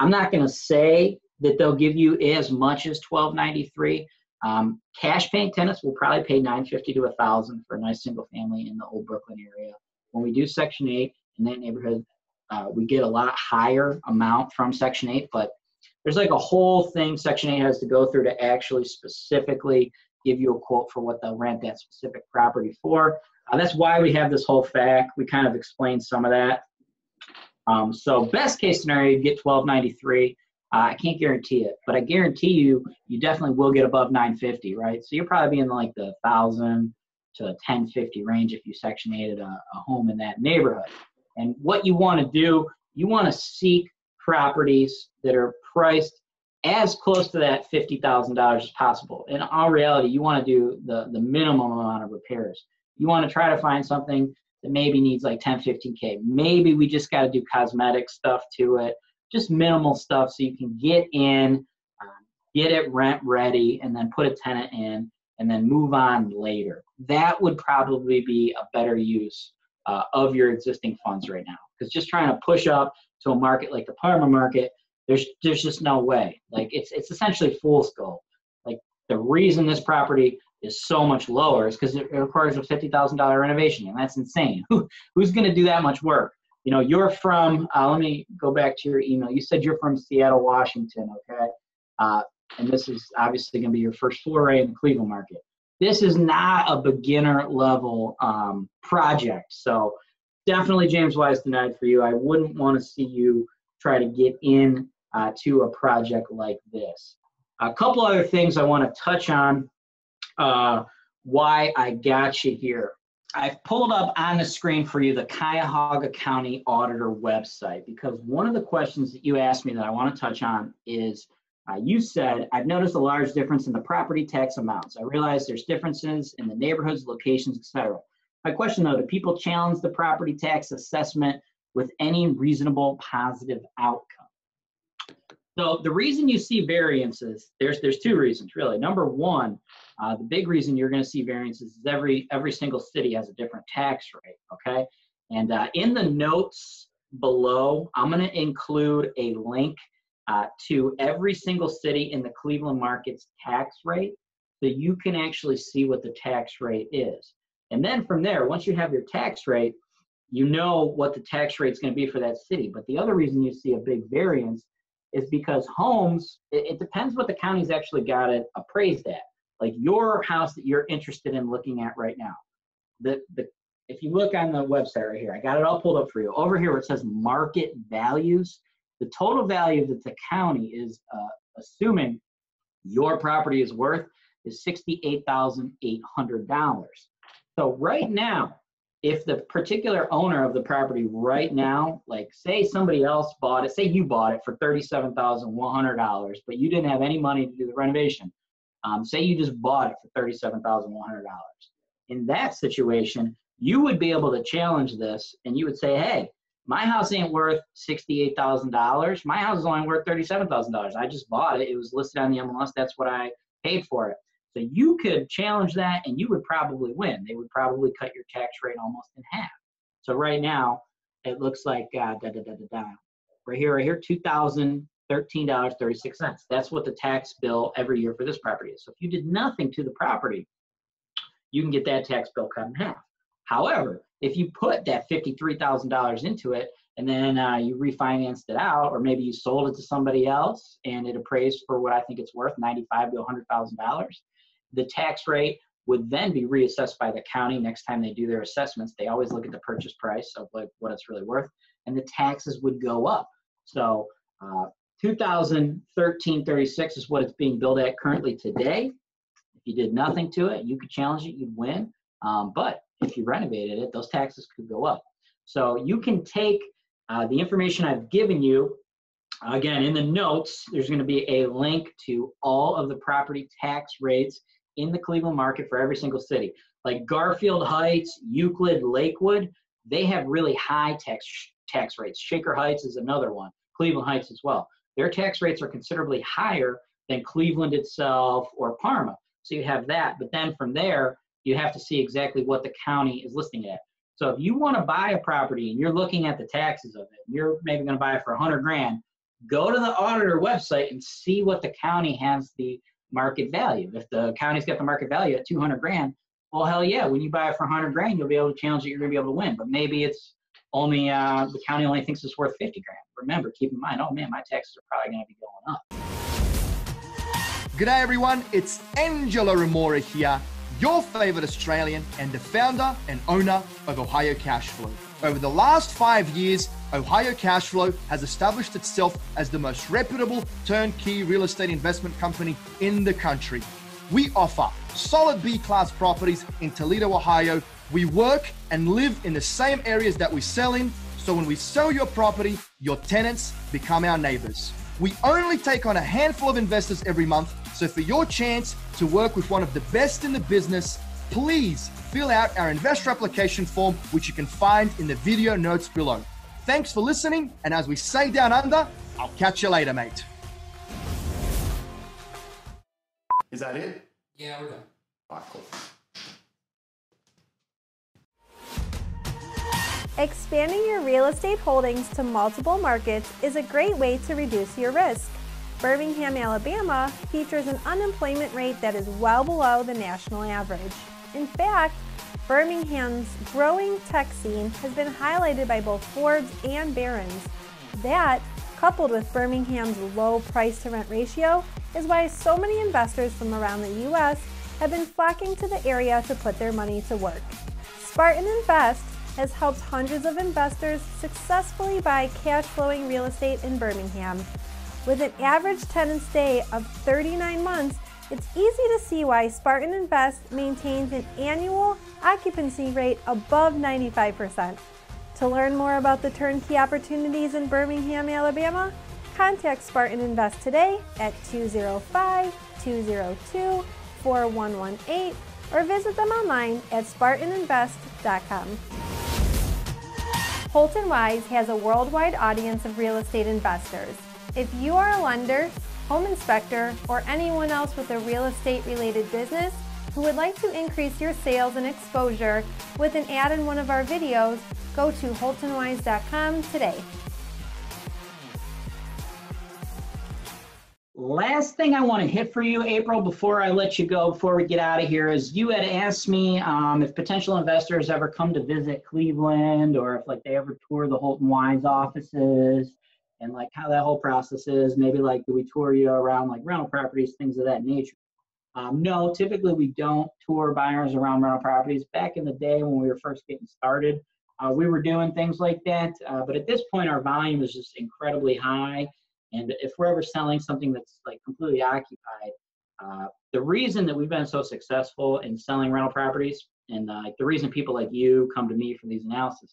i'm not going to say that they'll give you as much as 1293 um, cash paying tenants will probably pay 950 to 1000 for a nice single family in the old brooklyn area. When we do section 8 in that neighborhood uh, we get a lot higher amount from section 8 but there's like a whole thing section 8 has to go through to actually specifically give you a quote for what they'll rent that specific property for uh, that's why we have this whole fact we kind of explain some of that um, so best case scenario you get 1293 uh, I can't guarantee it, but I guarantee you, you definitely will get above 950, right? So you're probably in like the thousand to 1050 range if you Section 8 a, a home in that neighborhood. And what you want to do, you want to seek properties that are priced as close to that $50,000 as possible. In all reality, you want to do the, the minimum amount of repairs. You want to try to find something that maybe needs like 10, 15K. Maybe we just got to do cosmetic stuff to it just minimal stuff so you can get in, um, get it rent ready, and then put a tenant in, and then move on later. That would probably be a better use uh, of your existing funds right now. Because just trying to push up to a market like the Parma market, there's there's just no way. Like it's it's essentially fool's gold. Like the reason this property is so much lower is because it requires a fifty thousand dollar renovation, and that's insane. Who who's going to do that much work? you know, you're from, uh, let me go back to your email. You said you're from Seattle, Washington, okay? Uh, and this is obviously going to be your first foray in the Cleveland market. This is not a beginner level um, project. So definitely James Wise denied for you. I wouldn't want to see you try to get in uh, to a project like this. A couple other things I want to touch on uh, why I got you here. I've pulled up on the screen for you the Cuyahoga County Auditor website because one of the questions that you asked me that I want to touch on is uh, you said, I've noticed a large difference in the property tax amounts. I realize there's differences in the neighborhoods, locations, etc. My question though, do people challenge the property tax assessment with any reasonable positive outcome? So the reason you see variances, there's there's two reasons really. Number one, uh, the big reason you're going to see variances is every every single city has a different tax rate. Okay, and uh, in the notes below, I'm going to include a link uh, to every single city in the Cleveland market's tax rate, so you can actually see what the tax rate is. And then from there, once you have your tax rate, you know what the tax rate is going to be for that city. But the other reason you see a big variance is because homes, it, it depends what the county's actually got it appraised at. Like your house that you're interested in looking at right now. The, the if you look on the website right here, I got it all pulled up for you. Over here where it says market values, the total value that the county is uh, assuming your property is worth is $68,800. So right now, if the particular owner of the property right now, like say somebody else bought it, say you bought it for $37,100, but you didn't have any money to do the renovation. Um, say you just bought it for $37,100. In that situation, you would be able to challenge this and you would say, hey, my house ain't worth $68,000. My house is only worth $37,000. I just bought it. It was listed on the MLS. That's what I paid for it. So you could challenge that and you would probably win. They would probably cut your tax rate almost in half. So right now, it looks like uh, da, da, da, da, da. right here, right here, $2,013.36. That's what the tax bill every year for this property is. So if you did nothing to the property, you can get that tax bill cut in half. However, if you put that $53,000 into it and then uh, you refinanced it out, or maybe you sold it to somebody else and it appraised for what I think it's worth, ninety-five to $100,000, the tax rate would then be reassessed by the county next time they do their assessments. They always look at the purchase price of like what it's really worth, and the taxes would go up. So uh, 2013-36 is what it's being billed at currently today. If you did nothing to it, you could challenge it, you'd win. Um, but if you renovated it, those taxes could go up. So you can take uh, the information I've given you Again, in the notes, there's going to be a link to all of the property tax rates in the Cleveland market for every single city. Like Garfield Heights, Euclid, Lakewood, they have really high tax tax rates. Shaker Heights is another one. Cleveland Heights as well. Their tax rates are considerably higher than Cleveland itself or Parma. So you have that, but then from there, you have to see exactly what the county is listing at. So if you want to buy a property and you're looking at the taxes of it, you're maybe going to buy it for 100 grand, go to the auditor website and see what the county has the market value. If the county's got the market value at 200 grand, well, hell yeah, when you buy it for 100 grand, you'll be able to challenge it, you're going to be able to win. But maybe it's only, uh, the county only thinks it's worth 50 grand. Remember, keep in mind, oh man, my taxes are probably going to be going up. G'day everyone, it's Angela Remora here, your favorite Australian and the founder and owner of Ohio Cashflow. Over the last five years, Ohio Cashflow has established itself as the most reputable turnkey real estate investment company in the country. We offer solid B class properties in Toledo, Ohio. We work and live in the same areas that we sell in. So when we sell your property, your tenants become our neighbors. We only take on a handful of investors every month. So for your chance to work with one of the best in the business, please fill out our investor application form, which you can find in the video notes below. Thanks for listening. And as we say down under, I'll catch you later, mate. Is that it? Yeah, we're done. All right, cool. Expanding your real estate holdings to multiple markets is a great way to reduce your risk. Birmingham, Alabama features an unemployment rate that is well below the national average. In fact, Birmingham's growing tech scene has been highlighted by both Forbes and Barron's. That, coupled with Birmingham's low price to rent ratio, is why so many investors from around the US have been flocking to the area to put their money to work. Spartan Invest has helped hundreds of investors successfully buy cash flowing real estate in Birmingham. With an average tenant stay of 39 months, it's easy to see why Spartan Invest maintains an annual occupancy rate above 95%. To learn more about the turnkey opportunities in Birmingham, Alabama, contact Spartan Invest today at 205 202 4118 or visit them online at spartaninvest.com. Holton Wise has a worldwide audience of real estate investors. If you are a lender, home inspector, or anyone else with a real estate related business who would like to increase your sales and exposure with an ad in one of our videos, go to holtonwise.com today. Last thing I want to hit for you, April, before I let you go, before we get out of here, is you had asked me um, if potential investors ever come to visit Cleveland or if like they ever tour the Holton Wise offices and like how that whole process is. Maybe like do we tour you around like rental properties, things of that nature. Um, no, typically we don't tour buyers around rental properties. Back in the day when we were first getting started, uh, we were doing things like that. Uh, but at this point, our volume is just incredibly high and if we're ever selling something that's like completely occupied, uh, the reason that we've been so successful in selling rental properties and uh, the reason people like you come to me for these analyses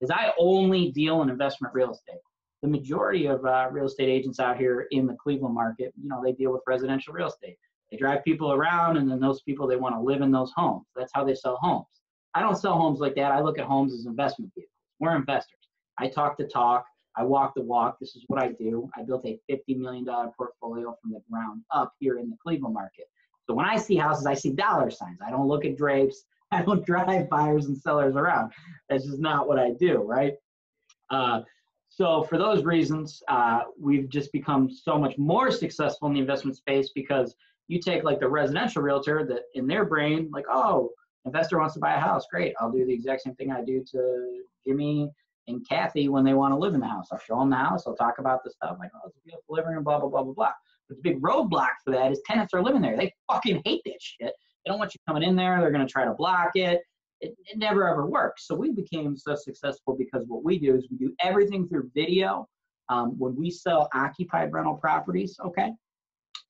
is I only deal in investment real estate. The majority of uh, real estate agents out here in the Cleveland market, you know, they deal with residential real estate. They drive people around, and then those people they want to live in those homes. That's how they sell homes. I don't sell homes like that. I look at homes as investment vehicles. We're investors. I talk the talk. I walk the walk. This is what I do. I built a $50 million portfolio from the ground up here in the Cleveland market. So when I see houses, I see dollar signs. I don't look at drapes. I don't drive buyers and sellers around. That's just not what I do, right? Uh, so for those reasons, uh, we've just become so much more successful in the investment space because you take like the residential realtor that in their brain, like, oh, investor wants to buy a house, great. I'll do the exact same thing I do to Jimmy and Kathy when they want to live in the house. I'll show them the house. I'll talk about the stuff like, oh, it's a beautiful living room, blah, blah, blah, blah, blah. But the big roadblock for that is tenants are living there. They fucking hate that shit. They don't want you coming in there. They're going to try to block it. It. It never ever works. So we became so successful because what we do is we do everything through video. Um, when we sell occupied rental properties, okay,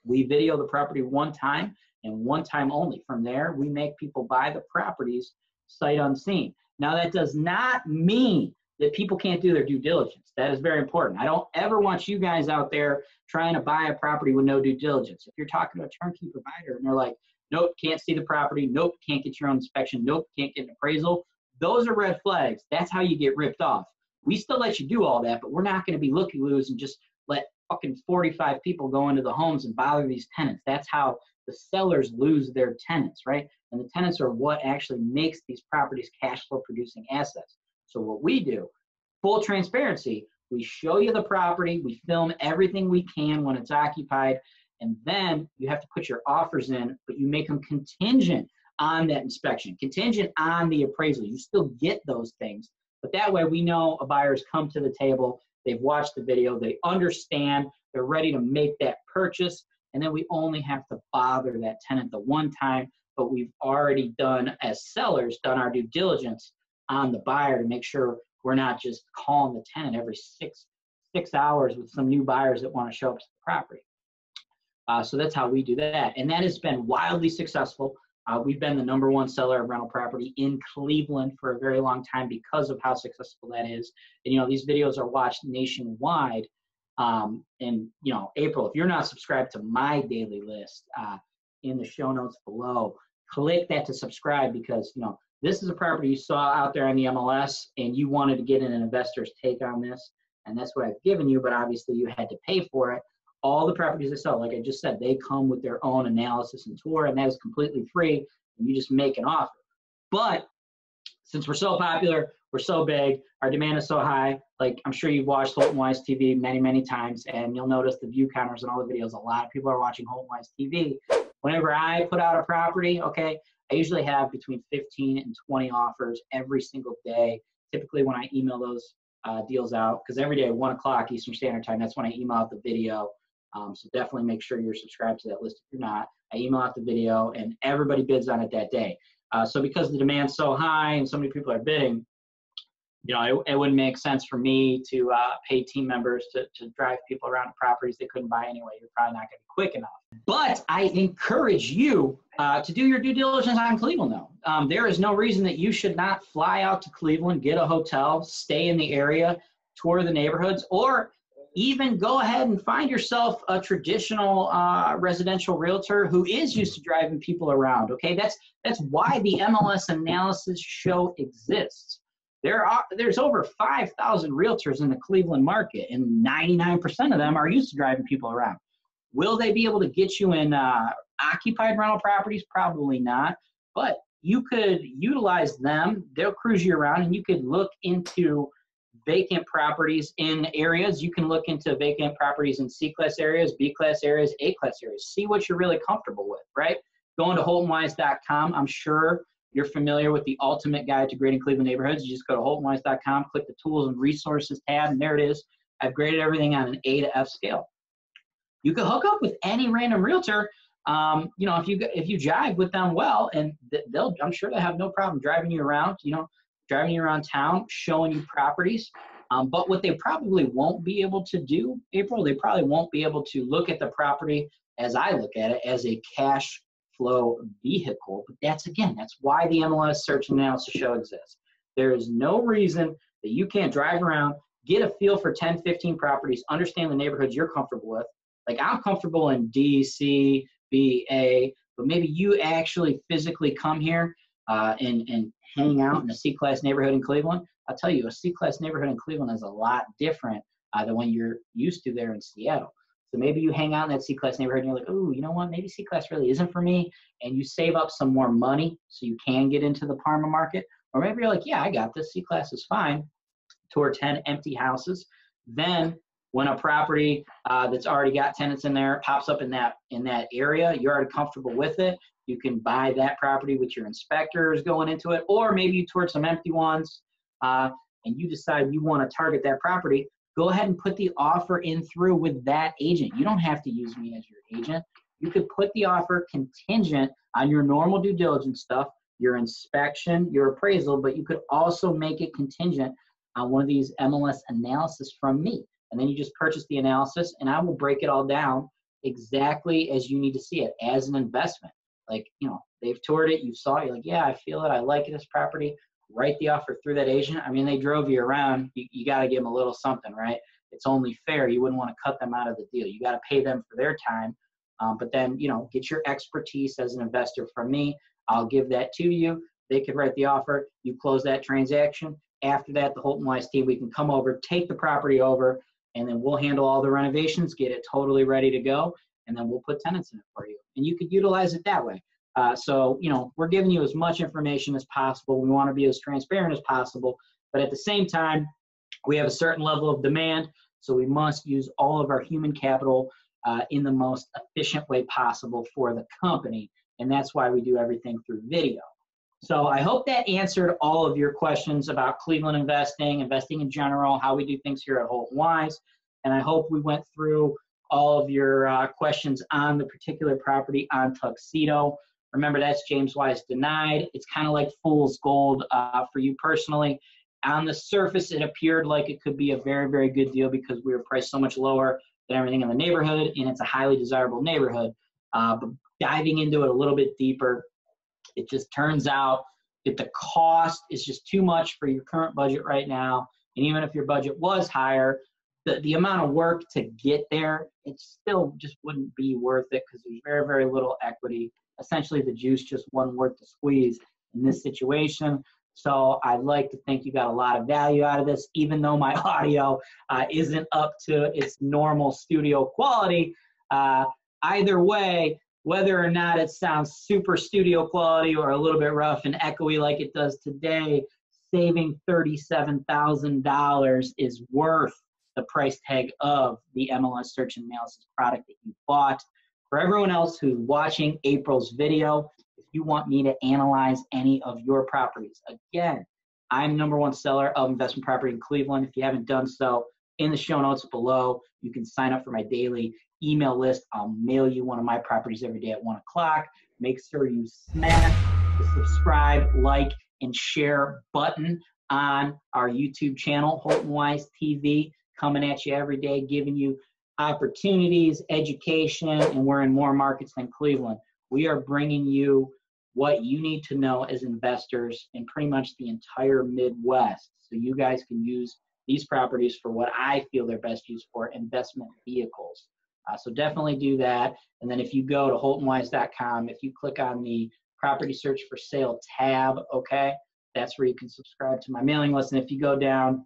we video the property one time and one time only. From there, we make people buy the properties sight unseen. Now, that does not mean that people can't do their due diligence. That is very important. I don't ever want you guys out there trying to buy a property with no due diligence. If you're talking to a turnkey provider and they're like, nope, can't see the property, nope, can't get your own inspection, nope, can't get an appraisal, those are red flags. That's how you get ripped off. We still let you do all that, but we're not going to be looky loos and just let fucking 45 people go into the homes and bother these tenants. That's how the sellers lose their tenants, right? And the tenants are what actually makes these properties cash flow producing assets. So what we do, full transparency, we show you the property, we film everything we can when it's occupied, and then you have to put your offers in, but you make them contingent on that inspection, contingent on the appraisal. You still get those things, but that way we know a buyer's come to the table, they've watched the video, they understand, they're ready to make that purchase, and then we only have to bother that tenant the one time, but we've already done, as sellers, done our due diligence on the buyer to make sure we're not just calling the tenant every six six hours with some new buyers that want to show up to the property. Uh, so that's how we do that, and that has been wildly successful. Uh, we've been the number one seller of rental property in Cleveland for a very long time because of how successful that is. And you know these videos are watched nationwide. Um, and you know, April, if you're not subscribed to my daily list, uh, in the show notes below, click that to subscribe because you know this is a property you saw out there on the MLS and you wanted to get an investor's take on this. And that's what I've given you, but obviously you had to pay for it. All the properties I sell, like I just said, they come with their own analysis and tour, and that is completely free. And you just make an offer. But since we're so popular, we're so big, our demand is so high. Like I'm sure you've watched Holton Wise TV many, many times, and you'll notice the view counters and all the videos. A lot of people are watching Holton Wise TV. Whenever I put out a property, okay, I usually have between 15 and 20 offers every single day. Typically, when I email those uh, deals out, because every day at 1 o'clock Eastern Standard Time, that's when I email out the video. Um, so definitely make sure you're subscribed to that list if you're not. I email out the video, and everybody bids on it that day. Uh, so because the demand's so high and so many people are bidding, you know, it, it wouldn't make sense for me to uh, pay team members to, to drive people around to properties they couldn't buy anyway. You're probably not going to be quick enough. But I encourage you uh, to do your due diligence on Cleveland, though. Um, there is no reason that you should not fly out to Cleveland, get a hotel, stay in the area, tour the neighborhoods, or even go ahead and find yourself a traditional uh, residential realtor who is used to driving people around. Okay, that's that's why the MLS analysis show exists. There are there's over 5,000 realtors in the Cleveland market, and 99% of them are used to driving people around. Will they be able to get you in uh, occupied rental properties? Probably not, but you could utilize them. They'll cruise you around, and you could look into vacant properties in areas. You can look into vacant properties in C class areas, B class areas, A class areas. See what you're really comfortable with, right? Going to HoltonWise.com, I'm sure you're familiar with the ultimate guide to grading Cleveland neighborhoods. You just go to HoltonWise.com, click the tools and resources tab, and there it is. I've graded everything on an A to F scale. You can hook up with any random realtor. Um, you know, if you if you jive with them well, and they'll, I'm sure they have no problem driving you around. You know, driving you around town, showing you properties. Um, but what they probably won't be able to do, April, they probably won't be able to look at the property as I look at it as a cash flow vehicle. But that's again, that's why the MLS search and analysis show exists. There is no reason that you can't drive around, get a feel for 10, 15 properties, understand the neighborhoods you're comfortable with. Like I'm comfortable in D, C, B, A, but maybe you actually physically come here uh, and, and hang out in a C class neighborhood in Cleveland. I'll tell you, a C class neighborhood in Cleveland is a lot different uh, than when you're used to there in Seattle. So maybe you hang out in that C class neighborhood and you're like, oh, you know what? Maybe C class really isn't for me. And you save up some more money so you can get into the Parma market. Or maybe you're like, yeah, I got this. C class is fine. Tour 10 empty houses. Then when a property uh, that's already got tenants in there pops up in that in that area, you're already comfortable with it. You can buy that property with your inspectors going into it, or maybe you tour some empty ones uh, and you decide you want to target that property go ahead and put the offer in through with that agent. You don't have to use me as your agent. You could put the offer contingent on your normal due diligence stuff, your inspection, your appraisal, but you could also make it contingent on one of these MLS analysis from me. And then you just purchase the analysis and I will break it all down exactly as you need to see it as an investment. Like, you know, they've toured it, you saw it, you're like, yeah, I feel it, I like this property. write the offer through that agent. I mean, they drove you around. You, you got to give them a little something, right? It's only fair. You wouldn't want to cut them out of the deal. You got to pay them for their time. Um, but then, you know, get your expertise as an investor from me. I'll give that to you. They could write the offer. You close that transaction. After that, the Holton Wise team, we can come over, take the property over, and then we'll handle all the renovations, get it totally ready to go, and then we'll put tenants in it for you. And you could utilize it that way. Uh, so, you know, we're giving you as much information as possible. We want to be as transparent as possible, but at the same time, we have a certain level of demand, so we must use all of our human capital uh, in the most efficient way possible for the company, and that's why we do everything through video. So I hope that answered all of your questions about Cleveland investing, investing in general, how we do things here at Holton Wise, and I hope we went through all of your uh, questions on the particular property on Tuxedo. Remember, that's James Wise denied. It's kind of like fool's gold uh, for you personally. On the surface, it appeared like it could be a very, very good deal because we were priced so much lower than everything in the neighborhood, and it's a highly desirable neighborhood. Uh, but diving into it a little bit deeper, it just turns out that the cost is just too much for your current budget right now. And even if your budget was higher, the, the amount of work to get there, it still just wouldn't be worth it because there's very, very little equity essentially the juice just wasn't worth the squeeze in this situation. So I'd like to think you got a lot of value out of this, even though my audio uh, isn't up to its normal studio quality. Uh, either way, whether or not it sounds super studio quality or a little bit rough and echoey like it does today, saving $37,000 is worth the price tag of the MLS search and analysis product that you bought. For everyone else who's watching April's video, if you want me to analyze any of your properties, again, I'm number one seller of investment property in Cleveland. If you haven't done so, in the show notes below, you can sign up for my daily email list. I'll mail you one of my properties every day at one o'clock. Make sure you smash the subscribe, like, and share button on our YouTube channel, Holton Wise TV, coming at you every day, giving you opportunities, education, and we're in more markets than Cleveland. We are bringing you what you need to know as investors in pretty much the entire Midwest. So you guys can use these properties for what I feel they're best used for investment vehicles. Uh, so definitely do that. And then if you go to holtonwise.com, if you click on the property search for sale tab, okay, that's where you can subscribe to my mailing list. And if you go down,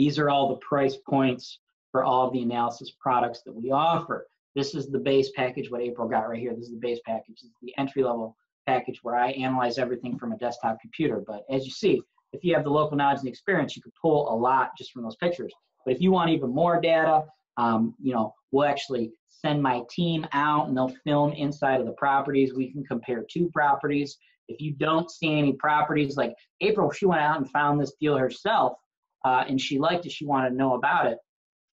these are all the price points for all of the analysis products that we offer. This is the base package, what April got right here. This is the base package. This is the entry level package where I analyze everything from a desktop computer. But as you see, if you have the local knowledge and experience, you could pull a lot just from those pictures. But if you want even more data, um, you know, we'll actually send my team out and they'll film inside of the properties. We can compare two properties. If you don't see any properties, like April, she went out and found this deal herself uh, and she liked it. She wanted to know about it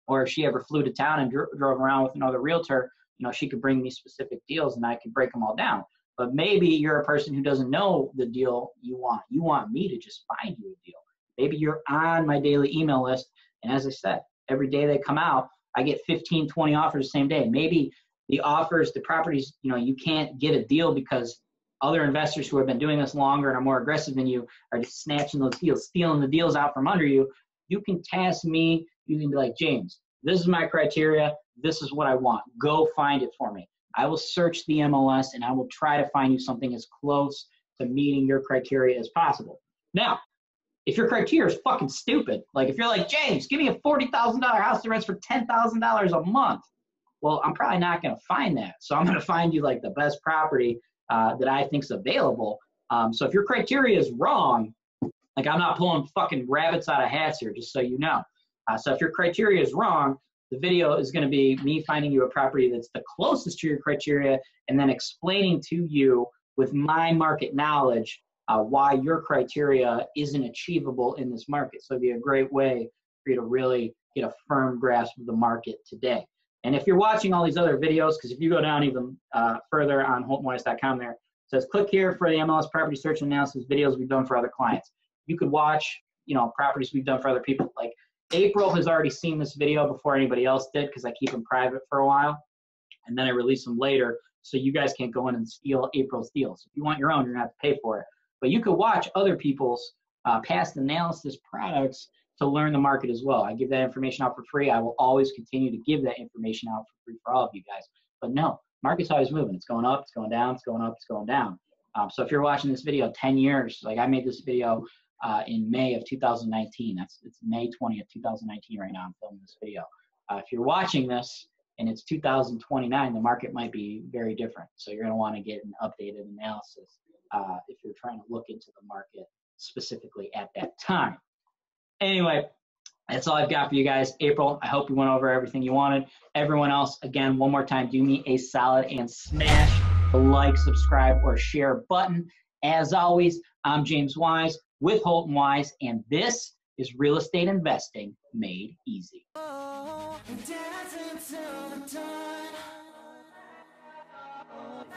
or if she ever flew to town and dro- drove around with another realtor, you know, she could bring me specific deals and I could break them all down. But maybe you're a person who doesn't know the deal you want. You want me to just find you a deal. Maybe you're on my daily email list. And as I said, every day they come out, I get 15, 20 offers the same day. Maybe the offers, the properties, you know, you can't get a deal because other investors who have been doing this longer and are more aggressive than you are just snatching those deals, stealing the deals out from under you. You can task me you can be like, James, this is my criteria. This is what I want. Go find it for me. I will search the MLS and I will try to find you something as close to meeting your criteria as possible. Now, if your criteria is fucking stupid, like if you're like, James, give me a $40,000 house that rents for $10,000 a month, well, I'm probably not going to find that. So I'm going to find you like the best property uh, that I think is available. Um, so if your criteria is wrong, like I'm not pulling fucking rabbits out of hats here, just so you know. Uh, so if your criteria is wrong, the video is going to be me finding you a property that's the closest to your criteria and then explaining to you with my market knowledge uh, why your criteria isn't achievable in this market. So it'd be a great way for you to really get a firm grasp of the market today. And if you're watching all these other videos, because if you go down even uh, further on holtonwise.com there, it says click here for the MLS property search analysis videos we've done for other clients. You could watch, you know, properties we've done for other people. Like April has already seen this video before anybody else did because I keep them private for a while. And then I release them later so you guys can't go in and steal April's deals. If you want your own, you're going to have to pay for it. But you could watch other people's uh, past analysis products to learn the market as well. I give that information out for free. I will always continue to give that information out for free for all of you guys. But no, market's always moving. It's going up, it's going down, it's going up, it's going down. Um, so if you're watching this video 10 years, like I made this video uh, in May of 2019. That's it's May 20th, 2019 right now. I'm filming this video. Uh, if you're watching this and it's 2029, the market might be very different. So you're going to want to get an updated analysis uh, if you're trying to look into the market specifically at that time. Anyway, that's all I've got for you guys. April, I hope you went over everything you wanted. Everyone else, again, one more time, do me a solid and smash the like, subscribe, or share button. As always, I'm James Wise with Holton Wise, and this is Real Estate Investing Made Easy.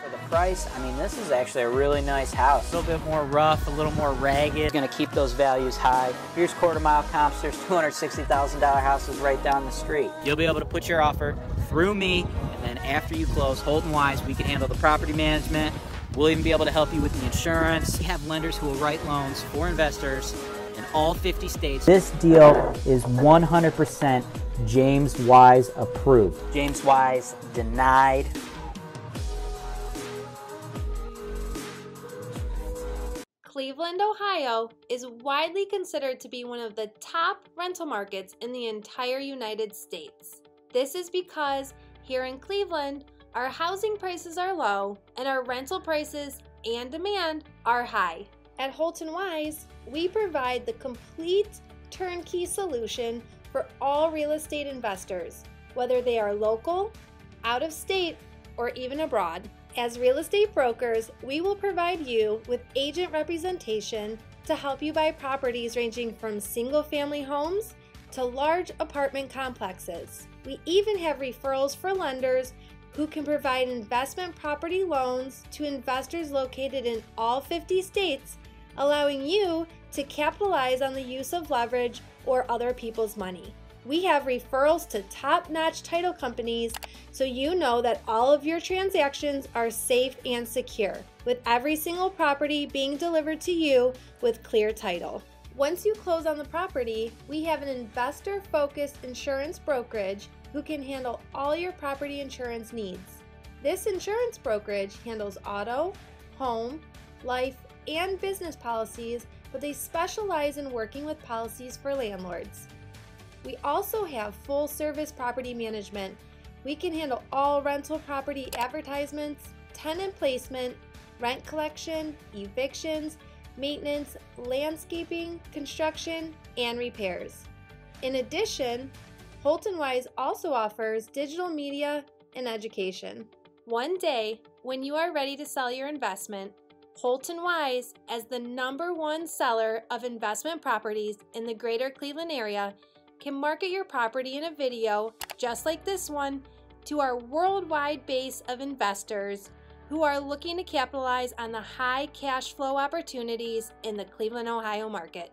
For the price, I mean, this is actually a really nice house. A little bit more rough, a little more ragged. It's gonna keep those values high. Here's quarter mile comps. There's $260,000 houses right down the street. You'll be able to put your offer through me, and then after you close, Holton Wise, we can handle the property management. We'll even be able to help you with the insurance. We have lenders who will write loans for investors in all 50 states. This deal is 100% James Wise approved. James Wise denied. Cleveland, Ohio is widely considered to be one of the top rental markets in the entire United States. This is because here in Cleveland, our housing prices are low and our rental prices and demand are high. At Holton Wise, we provide the complete turnkey solution for all real estate investors, whether they are local, out of state, or even abroad. As real estate brokers, we will provide you with agent representation to help you buy properties ranging from single family homes to large apartment complexes. We even have referrals for lenders who can provide investment property loans to investors located in all 50 states, allowing you to capitalize on the use of leverage or other people's money. We have referrals to top notch title companies so you know that all of your transactions are safe and secure, with every single property being delivered to you with clear title. Once you close on the property, we have an investor focused insurance brokerage who can handle all your property insurance needs. This insurance brokerage handles auto, home, life, and business policies, but they specialize in working with policies for landlords. We also have full service property management. We can handle all rental property advertisements, tenant placement, rent collection, evictions, maintenance, landscaping, construction, and repairs. In addition, Holton Wise also offers digital media and education. One day, when you are ready to sell your investment, Holton Wise, as the number one seller of investment properties in the greater Cleveland area, can market your property in a video just like this one to our worldwide base of investors who are looking to capitalize on the high cash flow opportunities in the Cleveland, Ohio market.